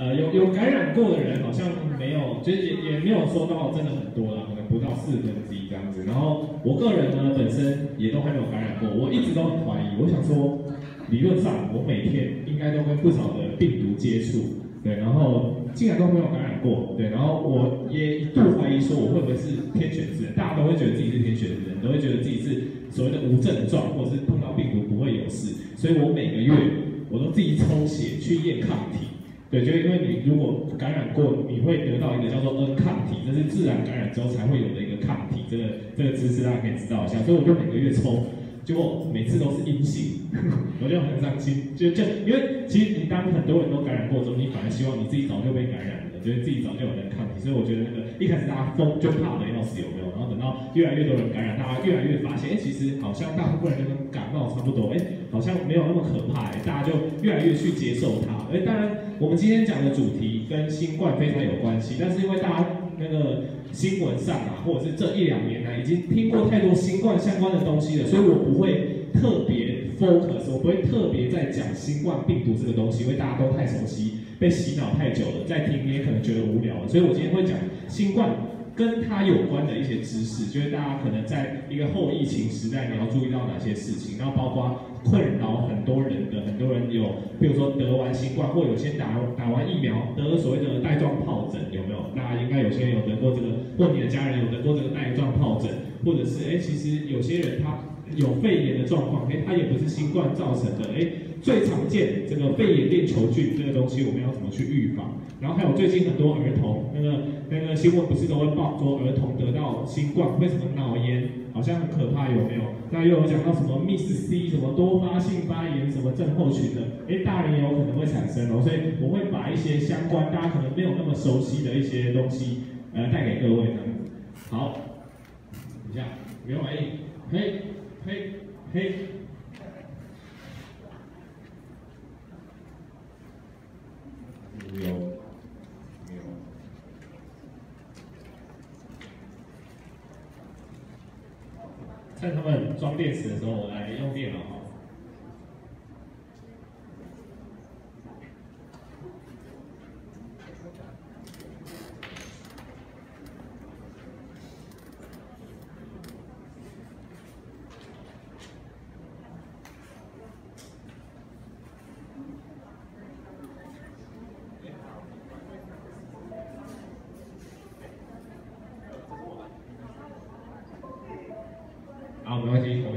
呃，有有感染过的人好像没有，就是也也没有说到真的很多啦，可能不到四分之一这样子。然后我个人呢，本身也都还没有感染过，我一直都很怀疑，我想说，理论上我每天应该都跟不少的病毒接触，对，然后竟然都没有感染过，对，然后我也一度怀疑说我会不会是天选之人，大家都会觉得自己是天选之人，都会觉得自己是所谓的无症状，或者是碰到病毒不会有事，所以我每个月我都自己抽血去验抗体。对，就因为你如果感染过，你会得到一个叫做 N 抗体，这是自然感染之后才会有的一个抗体。这个这个知识大家可以知道一下。所以我就每个月抽，结果每次都是阴性，我就很伤心。就就因为其实你当很多人都感染过之后，你反而希望你自己早就被感染了，觉得自己早就有人抗体。所以我觉得那个一开始大家疯就怕的要死有没有？然后等到越来越多人感染，大家越来越发现，哎，其实好像大部分人跟感冒差不多，哎，好像没有那么可怕，哎，大家就越来越去接受它。哎，当然。我们今天讲的主题跟新冠非常有关系，但是因为大家那个新闻上啊，或者是这一两年来已经听过太多新冠相关的东西了，所以我不会特别 focus，我不会特别在讲新冠病毒这个东西，因为大家都太熟悉，被洗脑太久了，在听你也可能觉得无聊了，所以我今天会讲新冠。跟它有关的一些知识，就是大家可能在一个后疫情时代，你要注意到哪些事情，然后包括困扰很多人的，很多人有，比如说得完新冠，或有些打打完疫苗得了所谓的带状疱疹，有没有？大家应该有些人有得过这个，或你的家人有得过这个带状疱疹，或者是哎，其实有些人他有肺炎的状况，哎，他也不是新冠造成的，哎，最常见这个肺炎链球菌这个东西，我们要怎么去预防？然后还有最近很多儿童那个。那个新闻不是都会报说儿童得到新冠，为什么脑炎好像很可怕，有没有？那又有讲到什么 Miss C 什么多发性发炎什么症候群的，哎，大人也有可能会产生哦，所以我会把一些相关大家可能没有那么熟悉的一些东西，呃，带给各位的。好，等一下，没有反应，嘿，嘿，嘿，有。在他们装电池的时候，我来用电脑。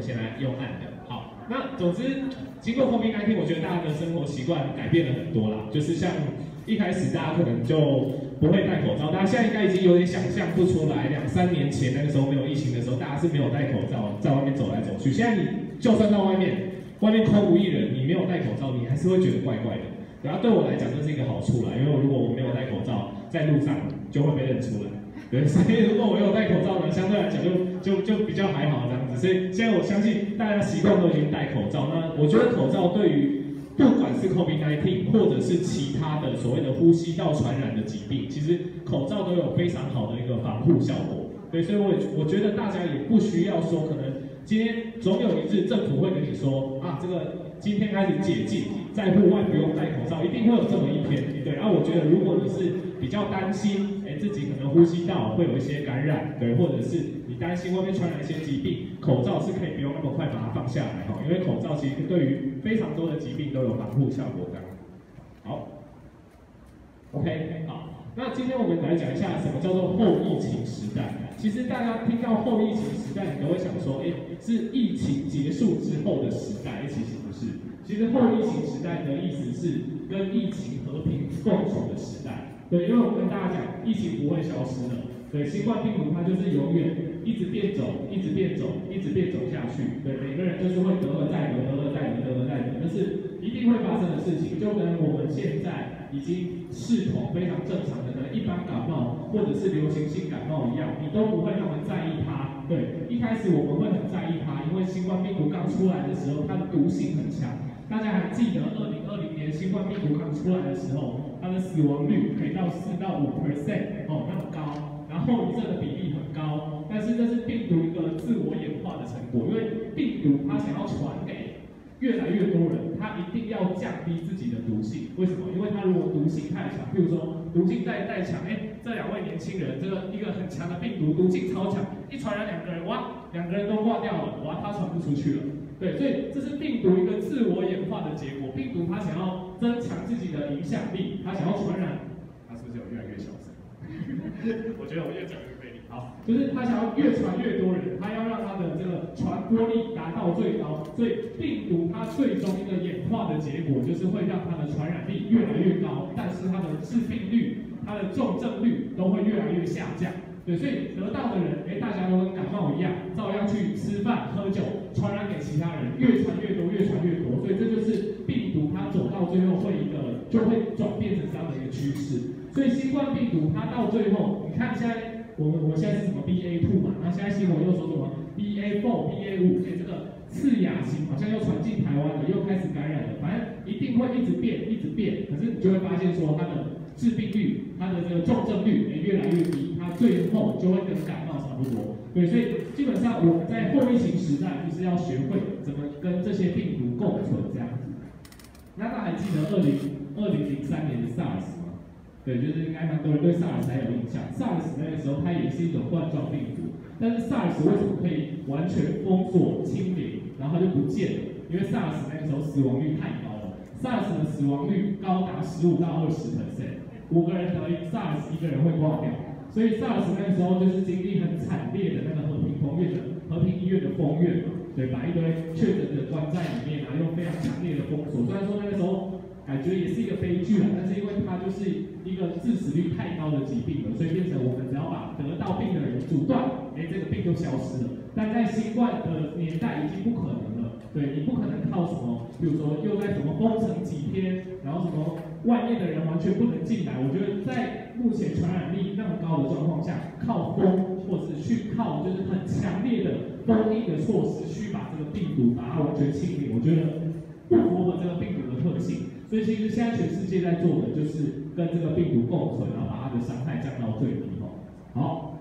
先来用暗的，好，那总之经过后面那天，我觉得大家的生活习惯改变了很多啦。就是像一开始大家可能就不会戴口罩，大家现在应该已经有点想象不出来，两三年前那个时候没有疫情的时候，大家是没有戴口罩在外面走来走去。现在你就算到外面，外面空无一人，你没有戴口罩，你还是会觉得怪怪的。然后对我来讲，这是一个好处啦，因为如果我没有戴口罩，在路上就会被认出来。对，所以如果我有戴口罩呢，相对来讲就就就比较还好这样子。所以现在我相信大家习惯都已经戴口罩。那我觉得口罩对于不管是 COVID-19 或者是其他的所谓的呼吸道传染的疾病，其实口罩都有非常好的一个防护效果。对，所以我我觉得大家也不需要说，可能今天总有一日政府会跟你说啊，这个今天开始解禁，在户外不用戴口罩，一定会有这么一天。对，啊我觉得如果你是比较担心。哎自己可能呼吸道会有一些感染，对，或者是你担心外面传染一些疾病，口罩是可以不用那么快把它放下来哈，因为口罩其实对于非常多的疾病都有防护效果的。好，OK，好，那今天我们来讲一下什么叫做后疫情时代。其实大家听到后疫情时代，你都会想说，哎，是疫情结束之后的时代？其实不是，其实后疫情时代的意思是跟疫情和平共处的时代。对，因为我跟大家讲，疫情不会消失的。对，新冠病毒它就是永远一直变种，一直变种，一直变种下去。对，每个人就是会得而再得，得而再得，得而再得，那是一定会发生的事情。就跟我们现在已经系统非常正常的一般感冒或者是流行性感冒一样，你都不会那么在意它。对，一开始我们会很在意它，因为新冠病毒刚出来的时候，它的毒性很强。大家还记得二零二零年新冠病毒刚出来的时候？它的死亡率可以到四到五 percent 哦，那么高，然后这个比例很高，但是这是病毒一个自我演化的成果，因为病毒它想要传给越来越多人他一定要降低自己的毒性，为什么？因为他如果毒性太强，比如说毒性再再强，哎，这两位年轻人这个一个很强的病毒，毒性超强，一传染两个人，哇，两个人都挂掉了，哇，他传不出去了。对，所以这是病毒一个自我演化的结果。病毒它想要增强自己的影响力，它想要传染，它是不是有越来越小声？我觉得我越讲。就是他想要越传越多人，他要让他的这个传播力达到最高。所以病毒它最终一个演化的结果，就是会让它的传染力越来越高，但是它的致病率、它的重症率都会越来越下降。对，所以得到的人，哎，大家都跟感冒一样，照样去吃饭喝酒，传染给其他人，越传越多，越传越多。所以这就是病毒它走到最后会一个就会转变成这样的一个趋势。所以新冠病毒它到最后，你看现在我们我们现在是什么 BA two 嘛，然后现在新闻又说什么 BA four、BA 五，哎，这个次亚型好像又传进台湾了，又开始感染了。反正一定会一直变，一直变。可是你就会发现说它的致病率、它的这个重症率也越来越低，它最后就会跟感冒差不多。对，所以基本上我们在后疫情时代就是要学会怎么跟这些病毒共存这样子。那大家还记得二零二零零三年的 SARS？对，就是应该蛮多人对 SARS 还有印象。SARS 那个时候它也是一种冠状病毒，但是 SARS 为什么可以完全封锁清零，然后就不见了？因为 SARS 那个时候死亡率太高了，SARS 的死亡率高达十五到二十 percent。五个人得 SARS，一个人会挂掉，所以 SARS 那个时候就是经历很惨烈的那个和平医院的和平医院的封院嘛，对，把一堆确诊的关在里面，然后用非常强烈的封锁。虽然说那个时候感觉也是一个悲剧啊，但是因为它就是一个致死率太高的疾病了，所以变成我们只要把得到病的人阻断，哎，这个病就消失了。但在新冠的年代已经不可能了，对你不可能靠什么，比如说又在什么封城几天，然后什么。外面的人完全不能进来，我觉得在目前传染力那么高的状况下，靠封或者是去靠就是很强烈的封印的措施去把这个病毒把它完全清理，我觉得不符合这个病毒的特性。所以其实现在全世界在做的就是跟这个病毒共存，然后把它的伤害降到最低哦。好，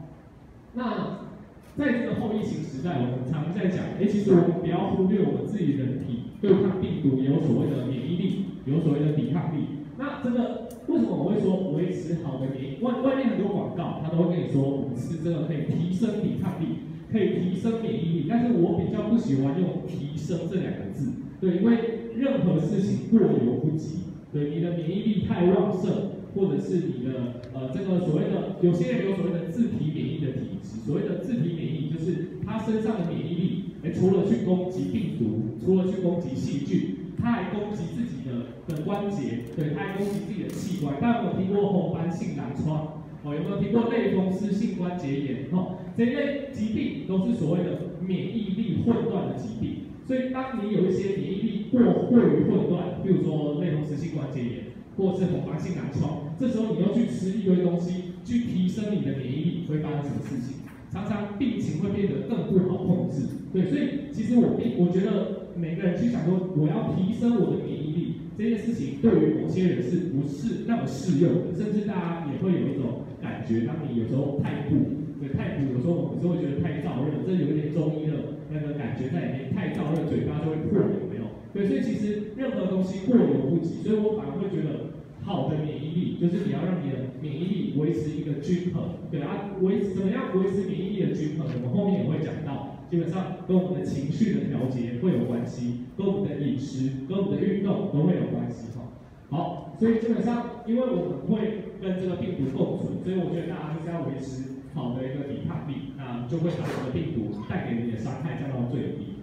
那在这个后疫情时代，我们常在讲，哎，其实我们不要忽略我们自己人体对抗病毒有所谓的免疫力，有所谓的抵抗力。那这个为什么我会说维持好的免疫？外外面很多广告，他都会跟你说我们吃这个可以提升抵抗力，可以提升免疫力。但是我比较不喜欢用“提升”这两个字，对，因为任何事情过犹不及。对，你的免疫力太旺盛，或者是你的呃这个所谓的有些人有所谓的自体免疫的体质，所谓的自体免疫就是他身上的免疫力，除了去攻击病毒，除了去攻击细菌。他还攻击自己的的关节，对，他还攻击自己的器官。大家有没有听过红斑性狼疮？哦，有没有听过类风湿性关节炎？哦，这一类疾病都是所谓的免疫力混乱的疾病。所以，当你有一些免疫力过过于混乱，比如说类风湿性关节炎，或是红斑性狼疮，这时候你要去吃一堆东西去提升你的免疫力，会发生什么事情？常常病情会变得更不好控制。对，所以其实我并我觉得。每个人去想说，我要提升我的免疫力，这件事情对于某些人是不是那么适用的？甚至大家也会有一种感觉，当你有时候太补，对太补，有时候我们是会觉得太燥热，这有一点中医的那个感觉在里面，太燥热，嘴巴就会破，有没有？对，所以其实任何东西过犹不及，所以我反而会觉得，好的免疫力就是你要让你的免疫力维持一个均衡，对啊，维持怎么样维持免疫力的均衡？我们后面也会讲到。基本上跟我们的情绪的调节会有关系，跟我们的饮食、跟我们的运动都会有关系哈。好，所以基本上，因为我们会跟这个病毒共存，所以我觉得大家就是要维持好的一个抵抗力，那就会把这个病毒带给你的伤害降到最低。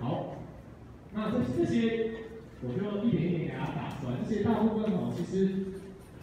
好，那这这些我就一点一点给大家打出来。这些大部分哦，其实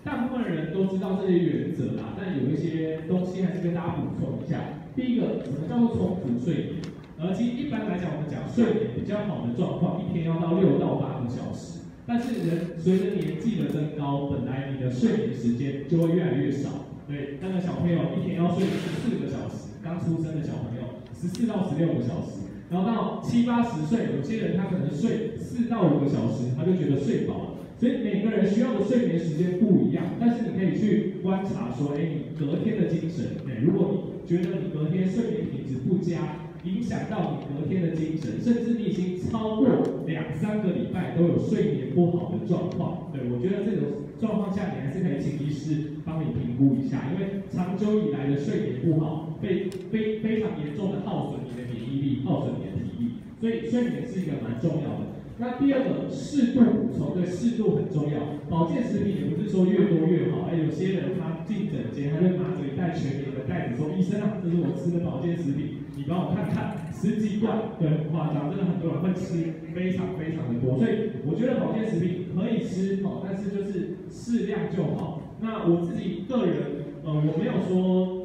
大部分人都知道这些原则啦，但有一些东西还是跟大家补充一下。第一个，什么叫做充足睡眠？而其实一般来讲，我们讲睡眠比较好的状况，一天要到六到八个小时。但是人随着年纪的增高，本来你的睡眠时间就会越来越少。对，那个小朋友一天要睡十四个小时，刚出生的小朋友十四到十六个小时，然后到七八十岁，有些人他可能睡四到五个小时，他就觉得睡饱了。所以每个人需要的睡眠时间不一样，但是你可以去观察说，哎，你隔天的精神，哎，如果你觉得你隔天睡眠品质不佳，影响到你隔天的精神，甚至你已经超过两三个礼拜都有睡眠不好的状况。对我觉得这种状况下，你还是可以请医师帮你评估一下，因为长久以来的睡眠不好，非非非常严重的耗损你的免疫力，耗损你的体力，所以睡眠是一个蛮重要的。那第二个适度补充，对适度很重要。保健食品也不是说越多越好，哎，有些人他进诊间，他就拿着一袋全年的袋子说：“医生啊，这是我吃的保健食品，你帮我看看，十几罐，对，夸张，真的很多人会吃非常非常的多。所以我觉得保健食品可以吃哦，但是就是适量就好。那我自己个人，呃，我没有说。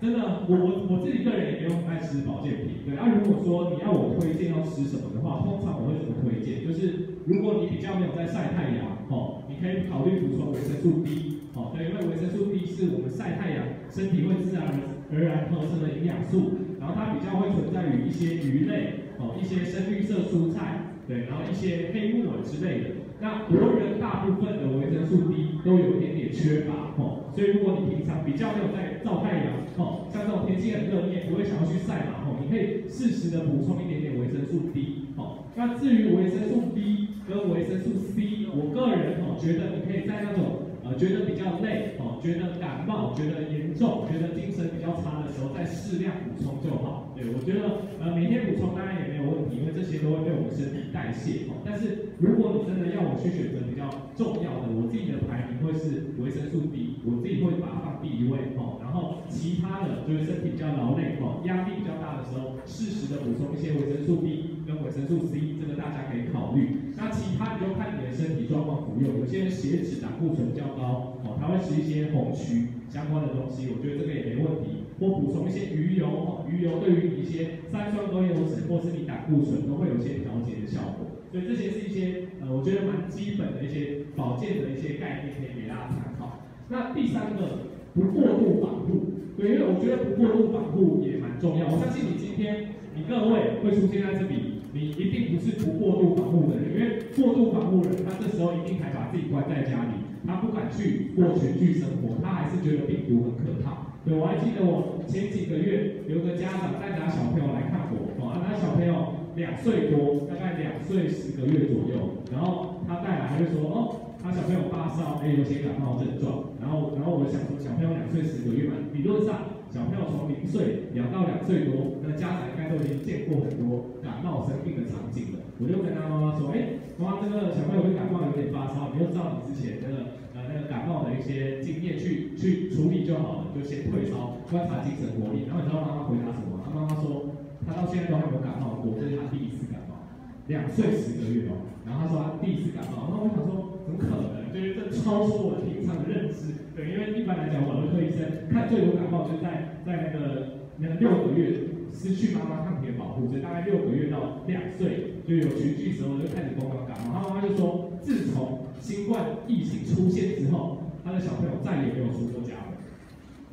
真的，我我我自己个人也没有很爱吃保健品，对。那如果说你要我推荐要吃什么的话，通常我会怎么推荐？就是如果你比较没有在晒太阳，哦，你可以考虑补充维生素 D，哦，对，因为维生素 D 是我们晒太阳身体会自然而然合成的营养素，然后它比较会存在于一些鱼类，哦，一些深绿色蔬菜，对，然后一些黑木耳之类的。那国人大部分的维生素 D 都有一点点缺乏，哦，所以如果你平常比较没有在照太阳，哦，像这种天气很热，你也不会想要去晒嘛，哦，你可以适时的补充一点点维生素 D，哦。那至于维生素 D 跟维生素 C，我个人哦觉得你可以在那种。觉得比较累哦，觉得感冒，觉得严重，觉得精神比较差的时候，再适量补充就好。对我觉得，呃，每天补充当然也没有问题，因为这些都会被我们身体代谢哦。但是如果你真的要我去选择比较重要的，我自己的排名会是维生素 D，我自己会把它放第一位哦。然后其他的就是身体比较劳累哦，压力比较大的时候，适时的补充一些维生素 D 跟维生素 C，这个大家可以考虑。那其他你就看你的身体状况服用，有些人血脂、胆固醇较高，哦，他会吃一些红曲相关的东西，我觉得这个也没问题。或补充一些鱼油，哦，鱼油对于你一些三酸甘油脂或是你胆固醇都会有些调节的效果。所以这些是一些呃，我觉得蛮基本的一些保健的一些概念，可以给大家参考。那第三个，不过度防护，对，因为我觉得不过度防护也蛮重要。我相信你今天，你各位会出现在这里，你一定不是不过度防护的人，因为过度防护人，他这时候一定还把自己关在家里，他不敢去过全聚生活，他还是觉得病毒很可怕。对，我还记得我前几个月有个家长带着他小朋友来看我，哦，他小朋友两岁多，大概两岁十个月左右，然后他带来他就说，哦，他小朋友发烧，哎，有些感冒症状，然后，然后我想说，小朋友两岁十个月嘛，理论上小朋友从零岁养到两岁多，那家长应该都已经见过很多感冒生病的场景了，我就跟他妈妈说，哎，妈妈，这个小朋友会感冒有点发烧，你就照你之前那个。那个感冒的一些经验去去处理就好了，就先退烧，观察精神活力。然后你知道妈妈回答什么？他妈妈说，他到现在都还没有感冒过，这是他第一次感冒，两岁十个月哦。然后他说他第一次感冒，然后我想说，怎么可能？就是这超出我平常的认知。对，因为一般来讲，我儿科医生看最多感冒就是在在那个那个六个月失去妈妈抗体的保护，所以大概六个月到两岁就有群聚时候就开始疯狂感冒。他妈妈就说，自从新冠疫情出现之后，他的小朋友再也没有出过家门，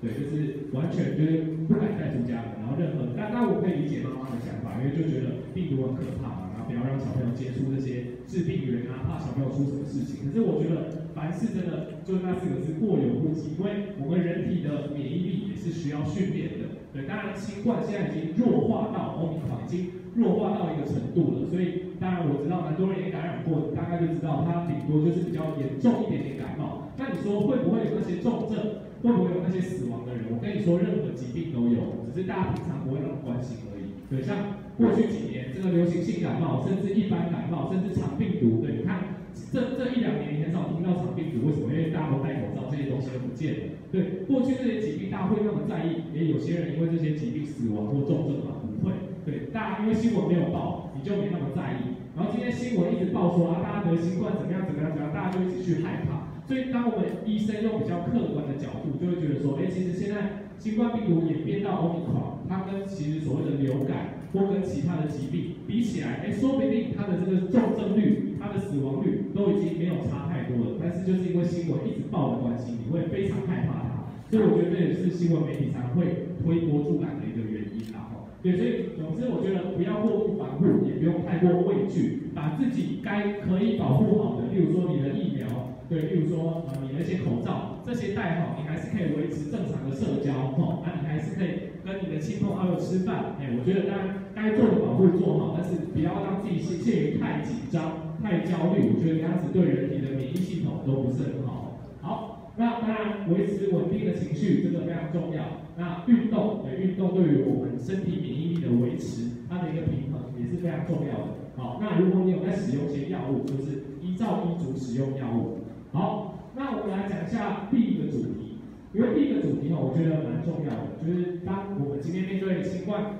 对，就是完全就是不敢再出家门，然后任何，但但我可以理解妈妈的想法，因为就觉得病毒很可怕嘛，然后不要让小朋友接触这些致病源啊，怕小朋友出什么事情。可是我觉得凡事真的就那四个字过犹不及，因为我们人体的免疫力也是需要训练的。对，当然新冠现在已经弱化到欧米克已经弱化到一个程度了，所以当然我知道蛮多人也感染过，大概就知道它顶多就是比较严重一点点感冒。那你说会不会有那些重症，会不会有那些死亡的人？我跟你说，任何疾病都有，只是大家平常不会那么关心而已。对，像过去几年这个流行性感冒，甚至一般感冒，甚至肠病毒，对，你看。这这一两年你很少听到肠病毒，为什么？因为大家都戴口罩，这些东西都不见了。对，过去这些疾病大家会那么在意，也有些人因为这些疾病死亡或重症嘛，不会。对，大家因为新闻没有报，你就没那么在意。然后今天新闻一直报说啊，大家得新冠怎么样怎么样怎么样，大家就一直去害怕。所以当我们医生用比较客观的角度，就会觉得说，哎，其实现在新冠病毒演变到欧米克它跟其实所谓的流感或跟其他的疾病比起来，哎，说不定它的这个重症率、它的死亡率都已经没有差太多了。但是就是因为新闻一直报的关系，你会非常害怕它。所以我觉得这也是新闻媒体常会推波助澜的一个原因啦。哈，对，所以总之我觉得不要过度防护，也不用太过畏惧，把自己该可以保护好的，例如说你的疫苗。对，例如说，呃，你那些口罩，这些戴好，你还是可以维持正常的社交，哈，那你还是可以跟你的亲朋好友吃饭，哎，我觉得当然该做的保护做好，但是不要让自己陷陷于太紧张、太焦虑，我觉得这样子对人体的免疫系统都不是很好。好，那当然维持稳定的情绪，这个非常重要。那运动，的运动对于我们身体免疫力的维持，它的一个平衡也是非常重要的。好，那如果你有在使用一些药物，就是依照医嘱使用药物。好，那我们来讲一下第一个主题，因为第一个主题呢，我觉得蛮重要的，就是当我们今天面对新冠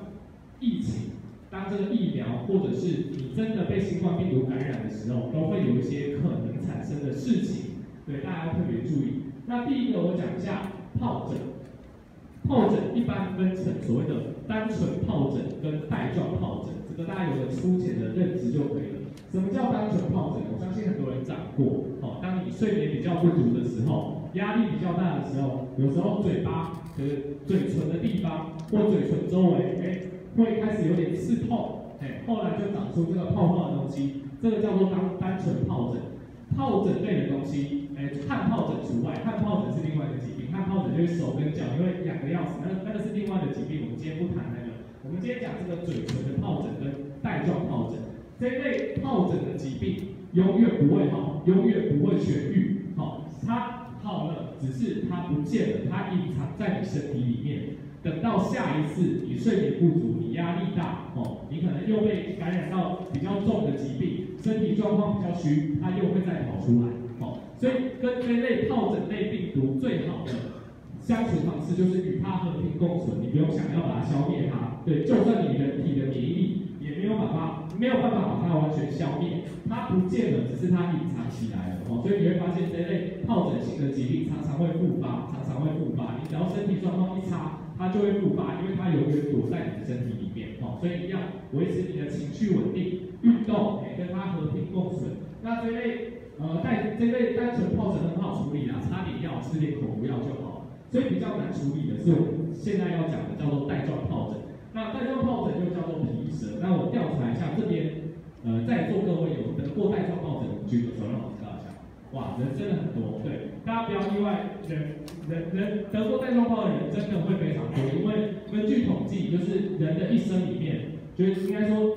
疫情，当这个疫苗或者是你真的被新冠病毒感染的时候，都会有一些可能产生的事情，对大家要特别注意。那第一个我讲一下疱疹，疱疹一般分成所谓的单纯疱疹跟带状疱疹，这个大家有个粗浅的认知就可以了。什么叫单纯疱疹？我相信很多人长过。哦，当你睡眠比较不足的时候，压力比较大的时候，有时候嘴巴就是嘴唇的地方或嘴唇周围，哎，会开始有点刺痛，哎，后来就长出这个泡泡的东西，这个叫做单单纯疱疹。疱疹类的东西，哎，汗疱疹除外，汗疱疹是另外一个疾病，汗疱疹就是手跟脚因为痒的要死，那那个是另外的疾病，我们今天不谈那个，我们今天讲这个嘴唇的疱疹跟带状疱疹。这一类疱疹的疾病永远不会好，永远不会痊愈。好，它好了，只是它不见了，它隐藏在你身体里面。等到下一次你睡眠不足，你压力大，哦，你可能又被感染到比较重的疾病，身体状况比较虚，它又会再跑出来。哦，所以跟这类疱疹类病毒最好的相处方式就是与它和平共存，你不用想要把它消灭它。对，就算你人体的免疫力。没有办法，没有办法把它完全消灭，它不见了，只是它隐藏起来了哦。所以你会发现这类疱疹性的疾病常常会复发，常常会复发。你只要身体状况一差，它就会复发，因为它永远躲在你的身体里面哦。所以要维持你的情绪稳定，运动，跟它和平共存。那这类呃带这类单纯疱疹很好处理啊，擦点药，吃点口服药就好。所以比较难处理的是我们现在要讲的叫做带状疱疹。那带状疱疹又叫做皮蛇。那我调查一下，这边呃在座各位有得过带状疱疹的举手，让我知道一下。哇，人真的很多，对，大家不要意外，人人人得过带状疱疹的人真的会非常多，因为根据统计，就是人的一生里面，就是应该说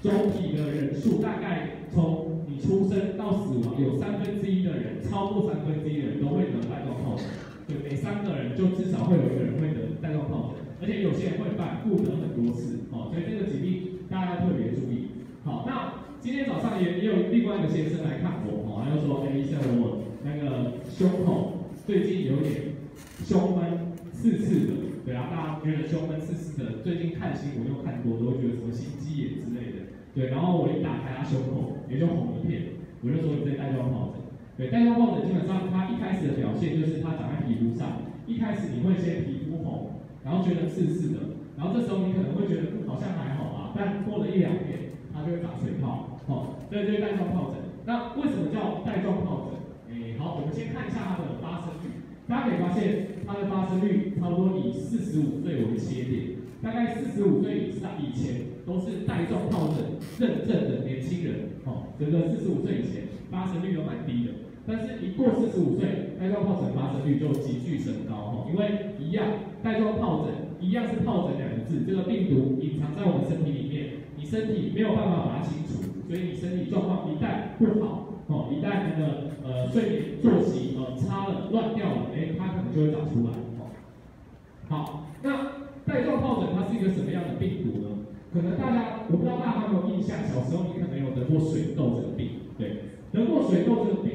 总体的人数大概从你出生到死亡，有三分之一的人，超过三分之一的人都会得带状疱疹，对，每三个人就至少会有一个人会得带状疱疹。而且有些人会反复得很多次，哦，所以这个疾病大家要特别注意。好，那今天早上也也有另外一个先生来看我，哦，他就说，哎，医生，我那个胸口最近有点胸闷刺刺的，对啊，大家觉得胸闷刺刺的，最近看新闻又看多，都会觉得什么心肌炎之类的，对，然后我一打开他胸口，也就红一片，我就说你在戴状疱疹，对，带状疱疹基本上它一开始的表现就是它长在皮肤上，一开始你会先皮肤红。然后觉得刺刺的，然后这时候你可能会觉得好像还好啊，但过了一两天，它就会长水泡，哦，这就是带状疱疹。那为什么叫带状疱疹？哎，好，我们先看一下它的发生率。大家可以发现，它的发生率差不多以四十五岁为切点，大概四十五岁以上以前都是带状疱疹认证的年轻人，哦，整个四十五岁以前发生率都蛮低的。但是，一过四十五岁，带状疱疹发生率就急剧升高哈，因为一样带状疱疹一样是疱疹两个字，这个病毒隐藏在我们身体里面，你身体没有办法把它清除，所以你身体状况一旦不好哦，一旦那个呃睡眠作息呃差了乱掉了，哎，它可能就会长出来哦。好，那带状疱疹它是一个什么样的病毒呢？可能大家我不知道大家有没有印象，小时候你可能有得过水痘这个病，对，得过水痘这个病。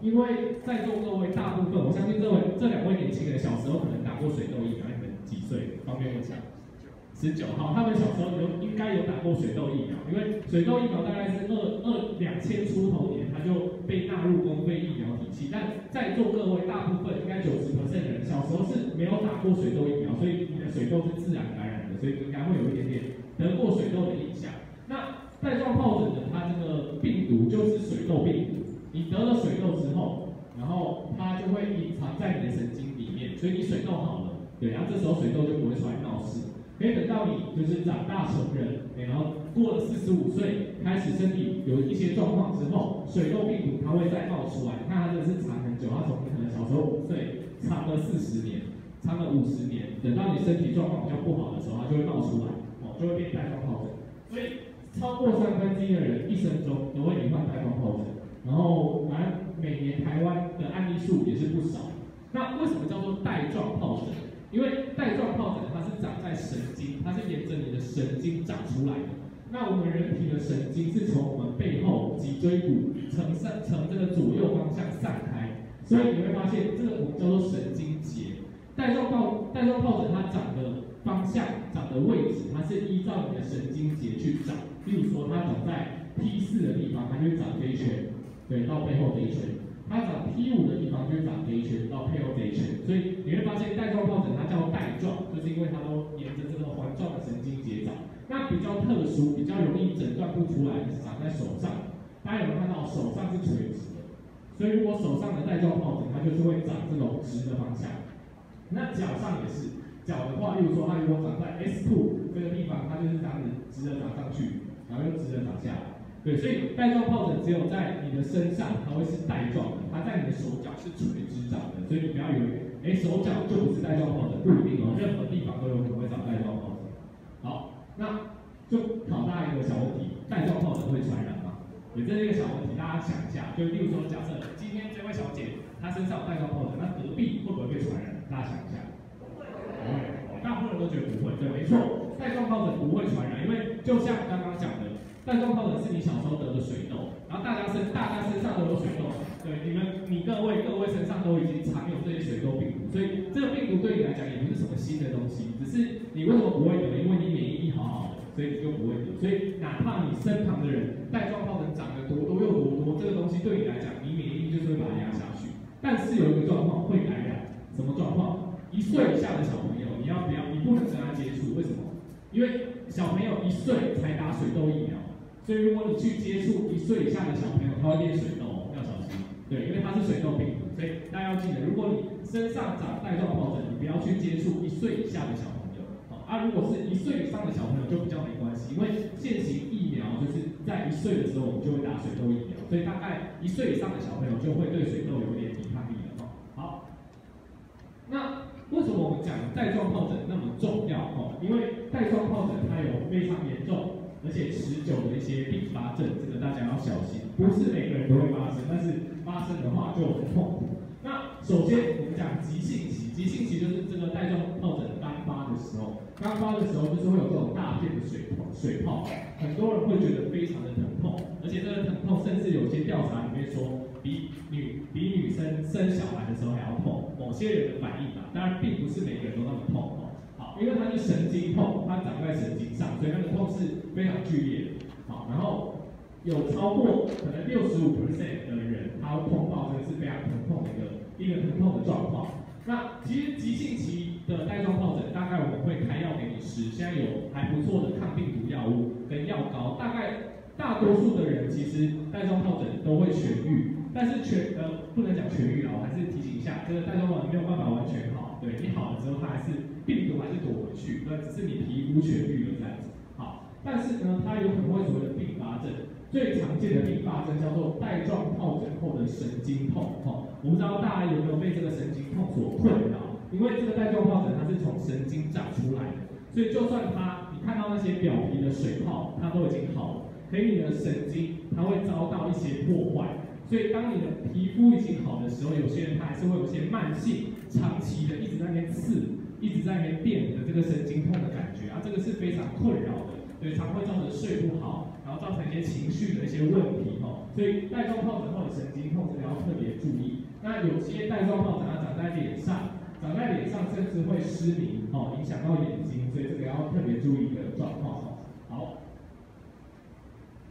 因为在座各位大部分，我相信这位这两位年轻人小时候可能打过水痘疫苗，你们几岁？方便问一下？十九号，他们小时候有应该有打过水痘疫苗，因为水痘疫苗大概是二二两千出头年，它就被纳入公费疫苗体系。但在座各位大部分应该九十的人小时候是没有打过水痘疫苗，所以你的水痘是自然感染的，所以应该会有一点点得过水痘的影响。那带状疱疹的它这个病毒就是水痘病毒。你得了水痘之后，然后它就会隐藏在你的神经里面，所以你水痘好了，对，然后这时候水痘就不会出来闹事。可以等到你就是长大成人，然后过了四十五岁，开始身体有一些状况之后，水痘病毒它会再冒出来。看它这是藏很久，它从可能小时候五岁藏了四十年，藏了五十年，等到你身体状况比较不好的时候，它就会冒出来，哦，就会变带状疱疹。所以超过三分之一的人一生中都会罹患带状疱疹，然后反正每年台湾的案例数也是不少。那为什么叫做带状疱疹？因为带状疱疹它是长在神经，它是沿着你的神经长出来的。那我们人体的神经是从我们背后脊椎骨呈上呈这个左右方向散开，所以你会发现这个我们叫做神经节。带状疱带状疱疹它长的方向、长的位置，它是依照你的神经节去长。例如说，它长在 T 四的地方，它就长这一圈，对，到背后这一圈；它长 P 五的地方，就是长这一圈，到背后这一圈。所以你会发现带状疱疹它叫带状，就是因为它都沿着这个环状的神经节长。那比较特殊、比较容易诊断不出来的是长在手上。大家有没有看到手上是垂直的？所以如果手上的带状疱疹，它就是会长这种直的方向。那脚上也是，脚的话，例如说它如果长在 S two 这个地方，它就是这样子直的长上去，然后又直的长下来。对，所以带状疱疹只有在你的身上它会是带状的，它在你的手脚是垂直长的。所以你不要以为，哎，手脚就不是带状疱疹，不一定哦，任何地方都有可能会长带状疱疹。好。那就考大家一个小问题：带状疱疹会传染吗？也这是一个小问题，大家想一下。就例如说，假设今天这位小姐她身上有带状疱疹，那隔壁会不会被传染？大家想一下。不会。不会。大部分人都觉得不会。对，没错，带状疱疹不会传染，因为就像刚刚讲的，带状疱疹是你小时候得的水痘，然后大家身大家身上都有水痘。对，你们你各位各位身上都已经藏有这些水痘病毒，所以这个病毒对你来讲也不是什么新的东西，只是你为什么不会得？因为你免疫力好好的，所以你就不会得。所以哪怕你身旁的人带状疱疹长得多多又多多，这个东西对你来讲，你免疫力就是会把它压下去。但是有一个状况会感染，什么状况？一岁以下的小朋友，你要不要？你不能跟他接触，为什么？因为小朋友一岁才打水痘疫苗，所以如果你去接触一岁以下的小朋友，他会变水痘。要小心对，因为它是水痘病毒，所以大家要记得，如果你身上长带状疱疹，你不要去接触一岁以下的小朋友。啊，如果是一岁以上的小朋友就比较没关系，因为现行疫苗就是在一岁的时候我们就会打水痘疫苗，所以大概一岁以上的小朋友就会对水痘有点抵抗力了。好，那为什么我们讲带状疱疹那么重要？哦，因为带状疱疹它有非常严重。而且持久的一些并发症，这个大家要小心，不是每个人都会发生，但是发生的话就很痛苦。那首先我们讲急性期，急性期就是这个带状疱疹刚发的时候，刚发的时候就是会有这种大片的水泡，水泡，很多人会觉得非常的疼痛，而且这个疼痛甚至有些调查里面说比女比女生生小孩的时候还要痛，某些人的反应啊，当然并不是每个人都那么痛。好因为它是神经痛，它长在神经上，所以那个痛是非常剧烈的。好，然后有超过可能六十五 percent 的人，他会痛到这个是非常疼痛的一个一个疼痛的状况。那其实急性期的带状疱疹，大概我们会开药给你吃，现在有还不错的抗病毒药物跟药膏，大概大多数的人其实带状疱疹都会痊愈。但是全呃不能讲痊愈啊，我还是提醒一下，这个带状疱疹没有办法完全好，对你好了之后，它还是病毒还是躲回去，那只是你皮肤痊愈了这样子。好，但是呢，它有可能会所谓的并发症，最常见的并发症叫做带状疱疹后的神经痛。哈，我不知道大家有没有被这个神经痛所困扰？因为这个带状疱疹它是从神经长出来的，所以就算它你看到那些表皮的水泡，它都已经好了，可以你的神经它会遭到一些破坏。所以，当你的皮肤已经好的时候，有些人他还是会有些慢性、长期的一直在那边刺、一直在那边电的这个神经痛的感觉啊，这个是非常困扰的，对，常会造成睡不好，然后造成一些情绪的一些问题哦。所以，带状疱疹后的神经痛，这个要特别注意。那有些带状疱疹它长在脸上，长在脸上甚至会失明哦，影响到眼睛，所以这个要特别注意的状况哦。好。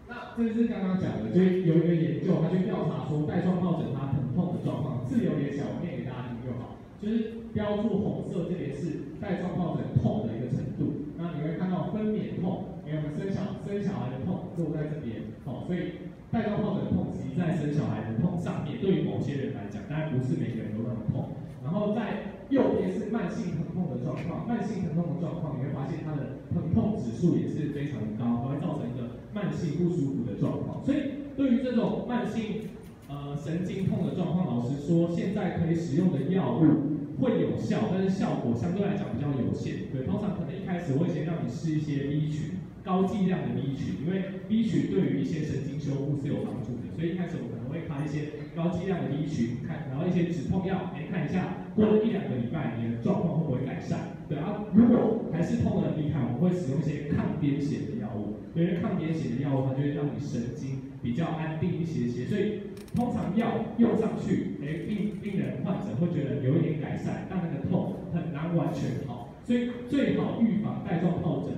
那这是刚刚讲的，就有一个研究，他去调查说带状疱疹它疼痛的状况，自由点小，我念给大家听就好。就是标注红色这边是带状疱疹痛的一个程度。那你会看到分娩痛，因为我们生小生小孩的痛都在这边，哦，所以带状疱疹痛其实在生小孩的痛上面，对于某些人来讲，当然不是每个人都那么痛。然后在右边是慢性疼痛的状况，慢性疼痛的状况，你会发现它的疼痛指数也是非常的高，会造成一个。慢性不舒服的状况，所以对于这种慢性呃神经痛的状况，老实说，现在可以使用的药物会有效，但是效果相对来讲比较有限。对，通常可能一开始我会先让你试一些 B 群，高剂量的 B 群，因为 B 群对于一些神经修复是有帮助的，所以一开始我可能会开一些高剂量的 B 群，看，然后一些止痛药，哎，看一下过了一两个礼拜你的状况会不会改善。对啊，如果还是痛的很厉害，我们会使用一些抗癫痫的药物，因为抗癫痫的药物它就会让你神经比较安定一些些，所以通常药用上去，哎，病病人患者会觉得有一点改善，但那个痛很难完全好，所以最好预防带状疱疹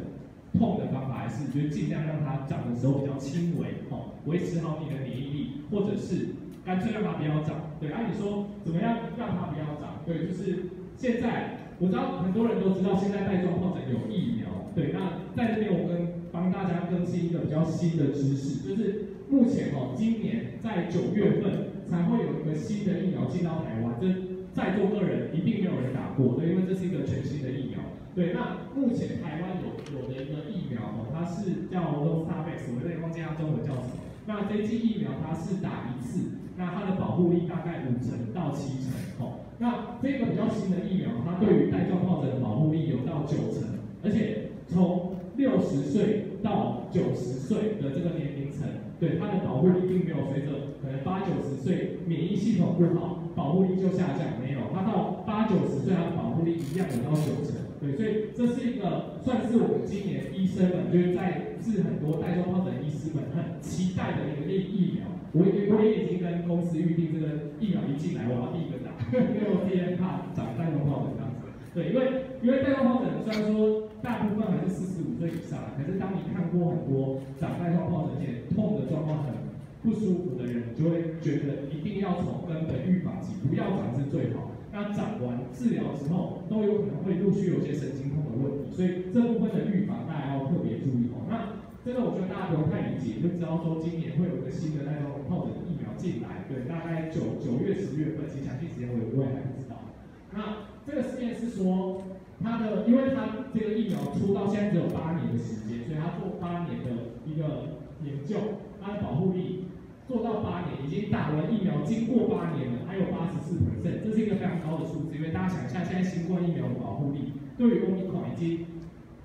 痛的方法还是就是尽量让它长的时候比较轻微，哦，维持好你的免疫力，或者是干脆让它不要长。对，按你说怎么样让它不要长？对，就是现在。我知道很多人都知道现在带状疱疹有疫苗，对，那在这边我跟帮大家更新一个比较新的知识，就是目前哦，今年在九月份才会有一个新的疫苗进到台湾，这在座个人一定没有人打过，对，因为这是一个全新的疫苗，对，那目前台湾有有的一个疫苗哦，它是叫 Novavax，我有点忘记它中文叫什么，那这剂疫苗它是打一次，那它的保护力大概五成到七成，哦。那这个比较新的疫苗，它对于带状疱疹的保护力有到九成，而且从六十岁到九十岁的这个年龄层，对它的保护力并没有随着可能八九十岁免疫系统不好，保护力就下降，没有，它到八九十岁它的保护力一样有到九成，对，所以这是一个算是我们今年医生们就是在治很多带状疱疹医师们很期待的一个疫疫苗。我也我也已经跟公司预定这个疫苗一进来，我要第一个打，因为我之前怕长带状疱疹这样子。对，因为因为带状疱疹虽然说大部分还是四十五岁以上，可是当你看过很多长带状疱疹且痛的状况很不舒服的人，就会觉得一定要从根本预防起，不要长是最好。那长完治疗之后，都有可能会陆续有些神经痛的问题，所以这部分的预防大家要特别注意哦。那这个我觉得大家不用太理解，就知道说今年会有一个新的那种疱疹疫苗进来，对，大概九九月、十月份，其实详细时间我我也还不知道。那这个试验是说，它的，因为它这个疫苗出到现在只有八年的时间，所以它做八年的一个研究，它的保护力做到八年，已经打完疫苗，经过八年了，还有八十四 percent，这是一个非常高的数字，因为大家想一下，现在新冠疫苗的保护力对于欧米孔已经。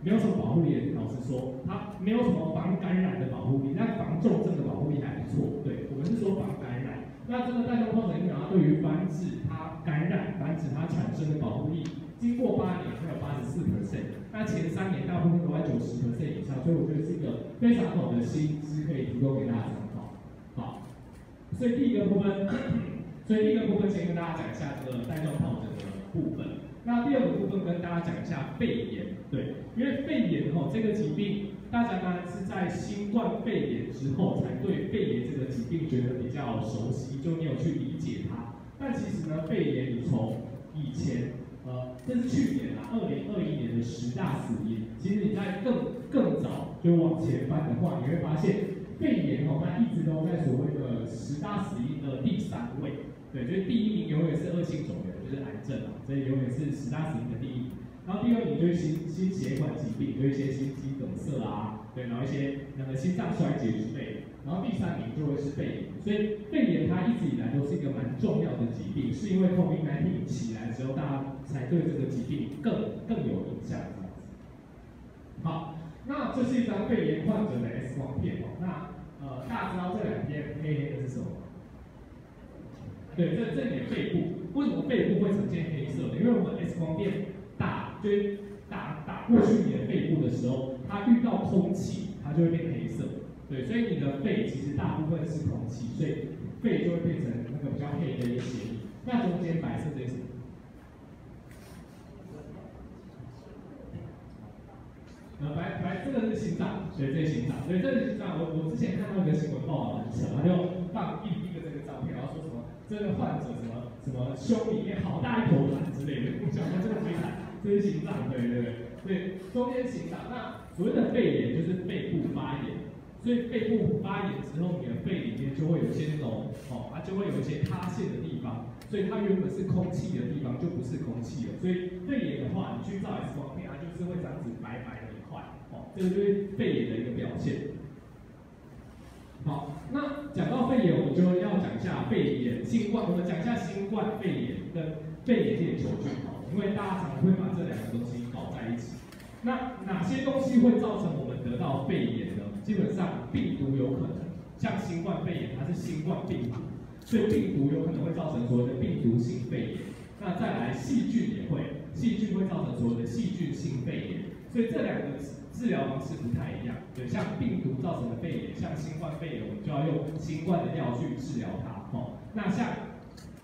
没有什么保护力，老实说，它没有什么防感染的保护力，那防重症的保护力还不错。对我们是说防感染。那这个带状疱疹疫苗，它对于防止它感染、防止它产生的保护力，经过八年还有八十四 percent，那前三年大部分都在九十 percent 以上，所以我觉得是一个非常好的新可以提供给大家参考。好，所以第一个部分，所以第一个部分先跟大家讲一下这个带状疱疹的部分。那第二个部分跟大家讲一下肺炎，对，因为肺炎吼这个疾病，大家当然是在新冠肺炎之后才对肺炎这个疾病觉得比较熟悉，就没有去理解它。但其实呢，肺炎你从以前，呃，这是去年啊，二零二一年的十大死因，其实你在更更早就往前翻的话，你会发现肺炎哦它一直都在所谓的十大死因的第三位，对，就是第一名永远是恶性肿瘤。就是癌症啊，所以永远是十大死因的第一名。然后第二名就是心心血管疾病，就一些心肌梗塞啊，对，然后一些那个心脏衰竭之类的。然后第三名就会是肺炎。所以肺炎它一直以来都是一个蛮重要的疾病，是因为 COVID-19 起来之后，大家才对这个疾病更更有印象这样子。好，那这是一张肺炎患者的 X 光片哦。那呃，大家知道这两片黑黑的是什么？对，这这里肺部。为什么肺部会呈现黑色的？因为我们 X 光片打就打打过去你的肺部的时候，它遇到空气，它就会变黑色。对，所以你的肺其实大部分是空气，所以肺就会变成那个比较黑的一些。那中间白色这白白这个是心脏，所以这是心脏。所以这是心脏。我我之前看到一个新闻报道，很扯，他就放一一个这个照片，然后说什么这个患者什么。什么胸里面好大一坨痰之类的，我讲说这个非常，这是心脏，对对对，对中间心脏，那所谓的肺炎就是肺部发炎，所以肺部发炎之后，你的肺里面就会有一些那种，哦，它就会有一些塌陷的地方，所以它原本是空气的地方就不是空气了，所以肺炎的话，你去照 X 光片，它就是会长子白白的，这个就是肺炎的一个表现。好，那讲到肺炎，我们就要讲一下肺炎、新冠。我们讲一下新冠肺炎跟肺炎链球菌。因为大家常会把这两个东西搞在一起。那哪些东西会造成我们得到肺炎呢？基本上病毒有可能，像新冠肺炎它是新冠病毒，所以病毒有可能会造成所谓的病毒性肺炎。那再来细菌也会，细菌会造成所谓的细菌性肺炎。所以这两个治疗方式不太一样。对，像病毒造成的肺炎，像新冠肺炎，我们就要用新冠的药去治疗它。哦，那像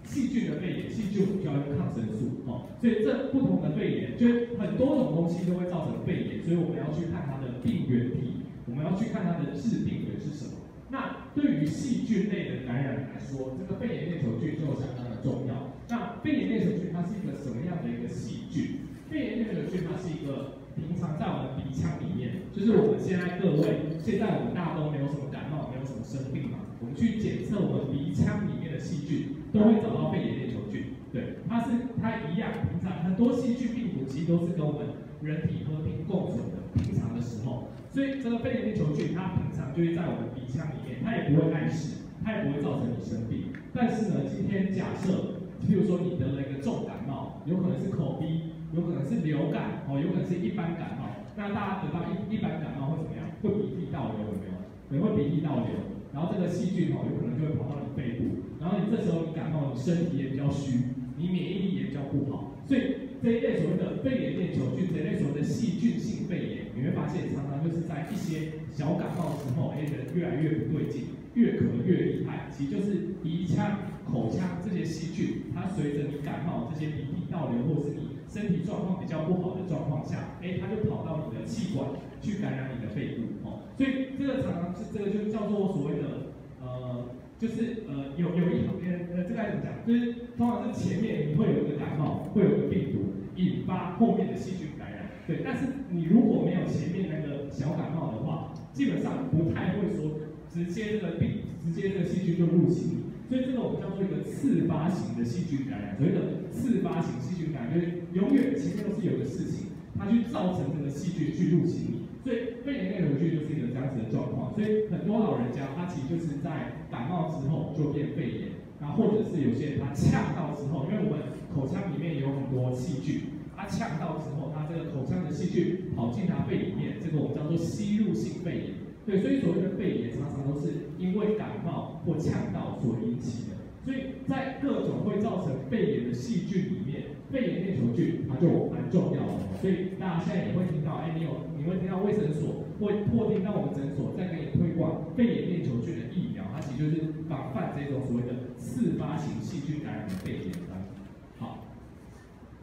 细菌的肺炎，细菌我们就要用抗生素，哦，所以这不同的肺炎，就很多种东西都会造成肺炎，所以我们要去看它的病原体，我们要去看它的致病源是什么。那对于细菌类的感染来说，这个肺炎链球菌就相当的重要。那肺炎链球菌它是一个什么样的一个细菌？肺炎链球菌它是一个平常在我们鼻腔里面，就是我们现在各位，现在我们大都没有什么感冒，没有什么生病嘛，我们去检测我们鼻腔里面的细菌。都会找到肺炎链球菌，对，它是它一样，平常很多细菌病毒其实都是跟我们人体和平共存的，平常的时候，所以这个肺炎链球菌它平常就会在我们鼻腔里面，它也不会碍事，它也不会造成你生病。但是呢，今天假设，譬如说你得了一个重感冒，有可能是口鼻，有可能是流感，哦，有可能是一般感冒，那大家得到一一般感冒会怎么样？会鼻涕倒流，有没有？可能会鼻涕倒流。然后这个细菌哦，有可能就会跑到你肺部，然后你这时候你感冒，你身体也比较虚，你免疫力也比较不好，所以这一类所谓的肺炎链球菌，这一类所谓的细菌性肺炎，你会发现常常就是在一些小感冒之后，哎，人越来越不对劲，越咳越厉害，其实就是鼻腔、口腔这些细菌，它随着你感冒这些鼻涕倒流，或是你身体状况比较不好的状况下，哎，它就跑到你的气管去感染你的肺部，哦。所以这个常常是这个就叫做所谓的呃，就是呃有有一呃呃这个该怎么讲？就是通常是前面你会有一个感冒，会有一个病毒引发后面的细菌感染，对。但是你如果没有前面那个小感冒的话，基本上不太会说直接这个病直接这个细菌就入侵你。所以这个我们叫做一个次发型的细菌感染。所谓的次发型细菌感染，就是永远前面都是有个事情，它去造成这个细菌去入侵你。所以肺炎链球菌就是一个这样子的状况，所以很多老人家他其实就是在感冒之后就变肺炎，然后或者是有些人他呛到之后，因为我们口腔里面有很多细菌，他呛到之后，他这个口腔的细菌跑进他肺里面，这个我们叫做吸入性肺炎。对，所以所谓的肺炎常常都是因为感冒或呛到所引起的。所以在各种会造成肺炎的细菌里面，肺炎链球菌它就蛮重要的。所以大家现在也会听到，哎，你有你会听到卫生所会或听到我们诊所在给你推广肺炎链球菌的疫苗，它其实就是防范这种所谓的次发型细菌感染的肺炎。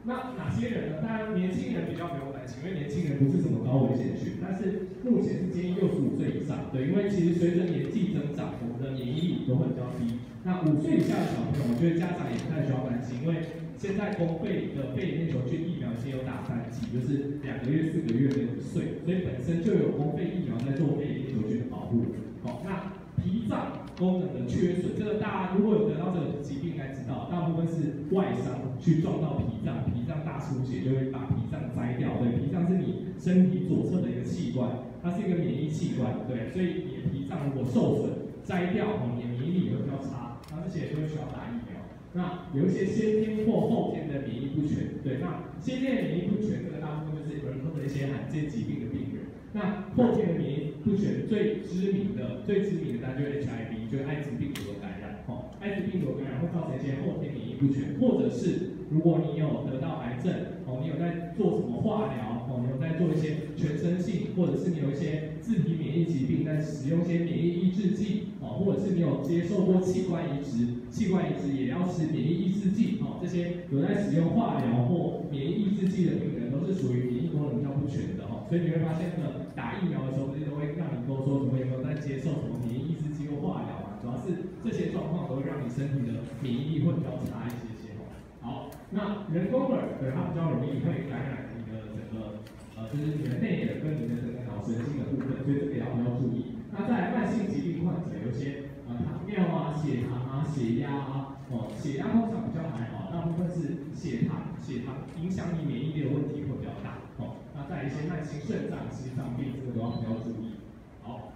那哪些人呢？当然年轻人比较不用担心，因为年轻人不是什么高危险群。但是目前是建议六十五岁以上，对，因为其实随着年纪增长，我们的免疫力都会比较低。那五岁以下的小朋友，我觉得家长也不太需要担心，因为现在公费的肺炎链球菌疫苗已经有打三剂，就是两个月、四个月跟一岁，所以本身就有公费疫苗在做肺炎链球菌的保护。好，那脾脏功能的缺损，这个大家如果有得到这个疾病，应该知道，大部分是外伤去撞到脾脏，脾脏大出血就会把脾脏摘掉。对，脾脏是你身体左侧的一个器官，它是一个免疫器官，对，所以你的脾脏如果受损，摘掉，你的免疫力也会比较差。那这些都需要打疫苗。那有一些先天或后天的免疫不全，对，那先天免疫不全，这个大部分就是人口的一些罕见疾病的病人。那后天的免疫不全最知名的、最知名的，当然就 HIV，就是艾滋病毒的感染。哦，艾滋病毒感染会造成一些后天免疫不全，或者是如果你有得到癌症，哦，你有在做什么化疗，哦，你有在做一些全身性，或者是你有一些自体免疫疾病，在使用一些免疫抑制剂。哦或者是你有接受过器官移植，器官移植也要吃免疫抑制剂，哦，这些有在使用化疗或免疫抑制剂的病人，都是属于免疫功能比较不全的，哦，所以你会发现，那个打疫苗的时候，这些都会让你多说什么有没有在接受什么免疫抑制剂或化疗啊，主要是这些状况都会让你身体的免疫力会比较差一些些，哦，好，那人工耳，对它比较容易会感染你的整个，呃，就是你的内耳跟你的整个脑神经的部分，所以这个也要注意。那在慢性疾病患者，有些呃糖尿啊、血糖啊、血压啊，哦，血压通常比较还好，大部分是血糖，血糖影响你免疫力的问题会比较大，哦，那在一些慢性肾脏、心脏病，这个都要比较注意。好，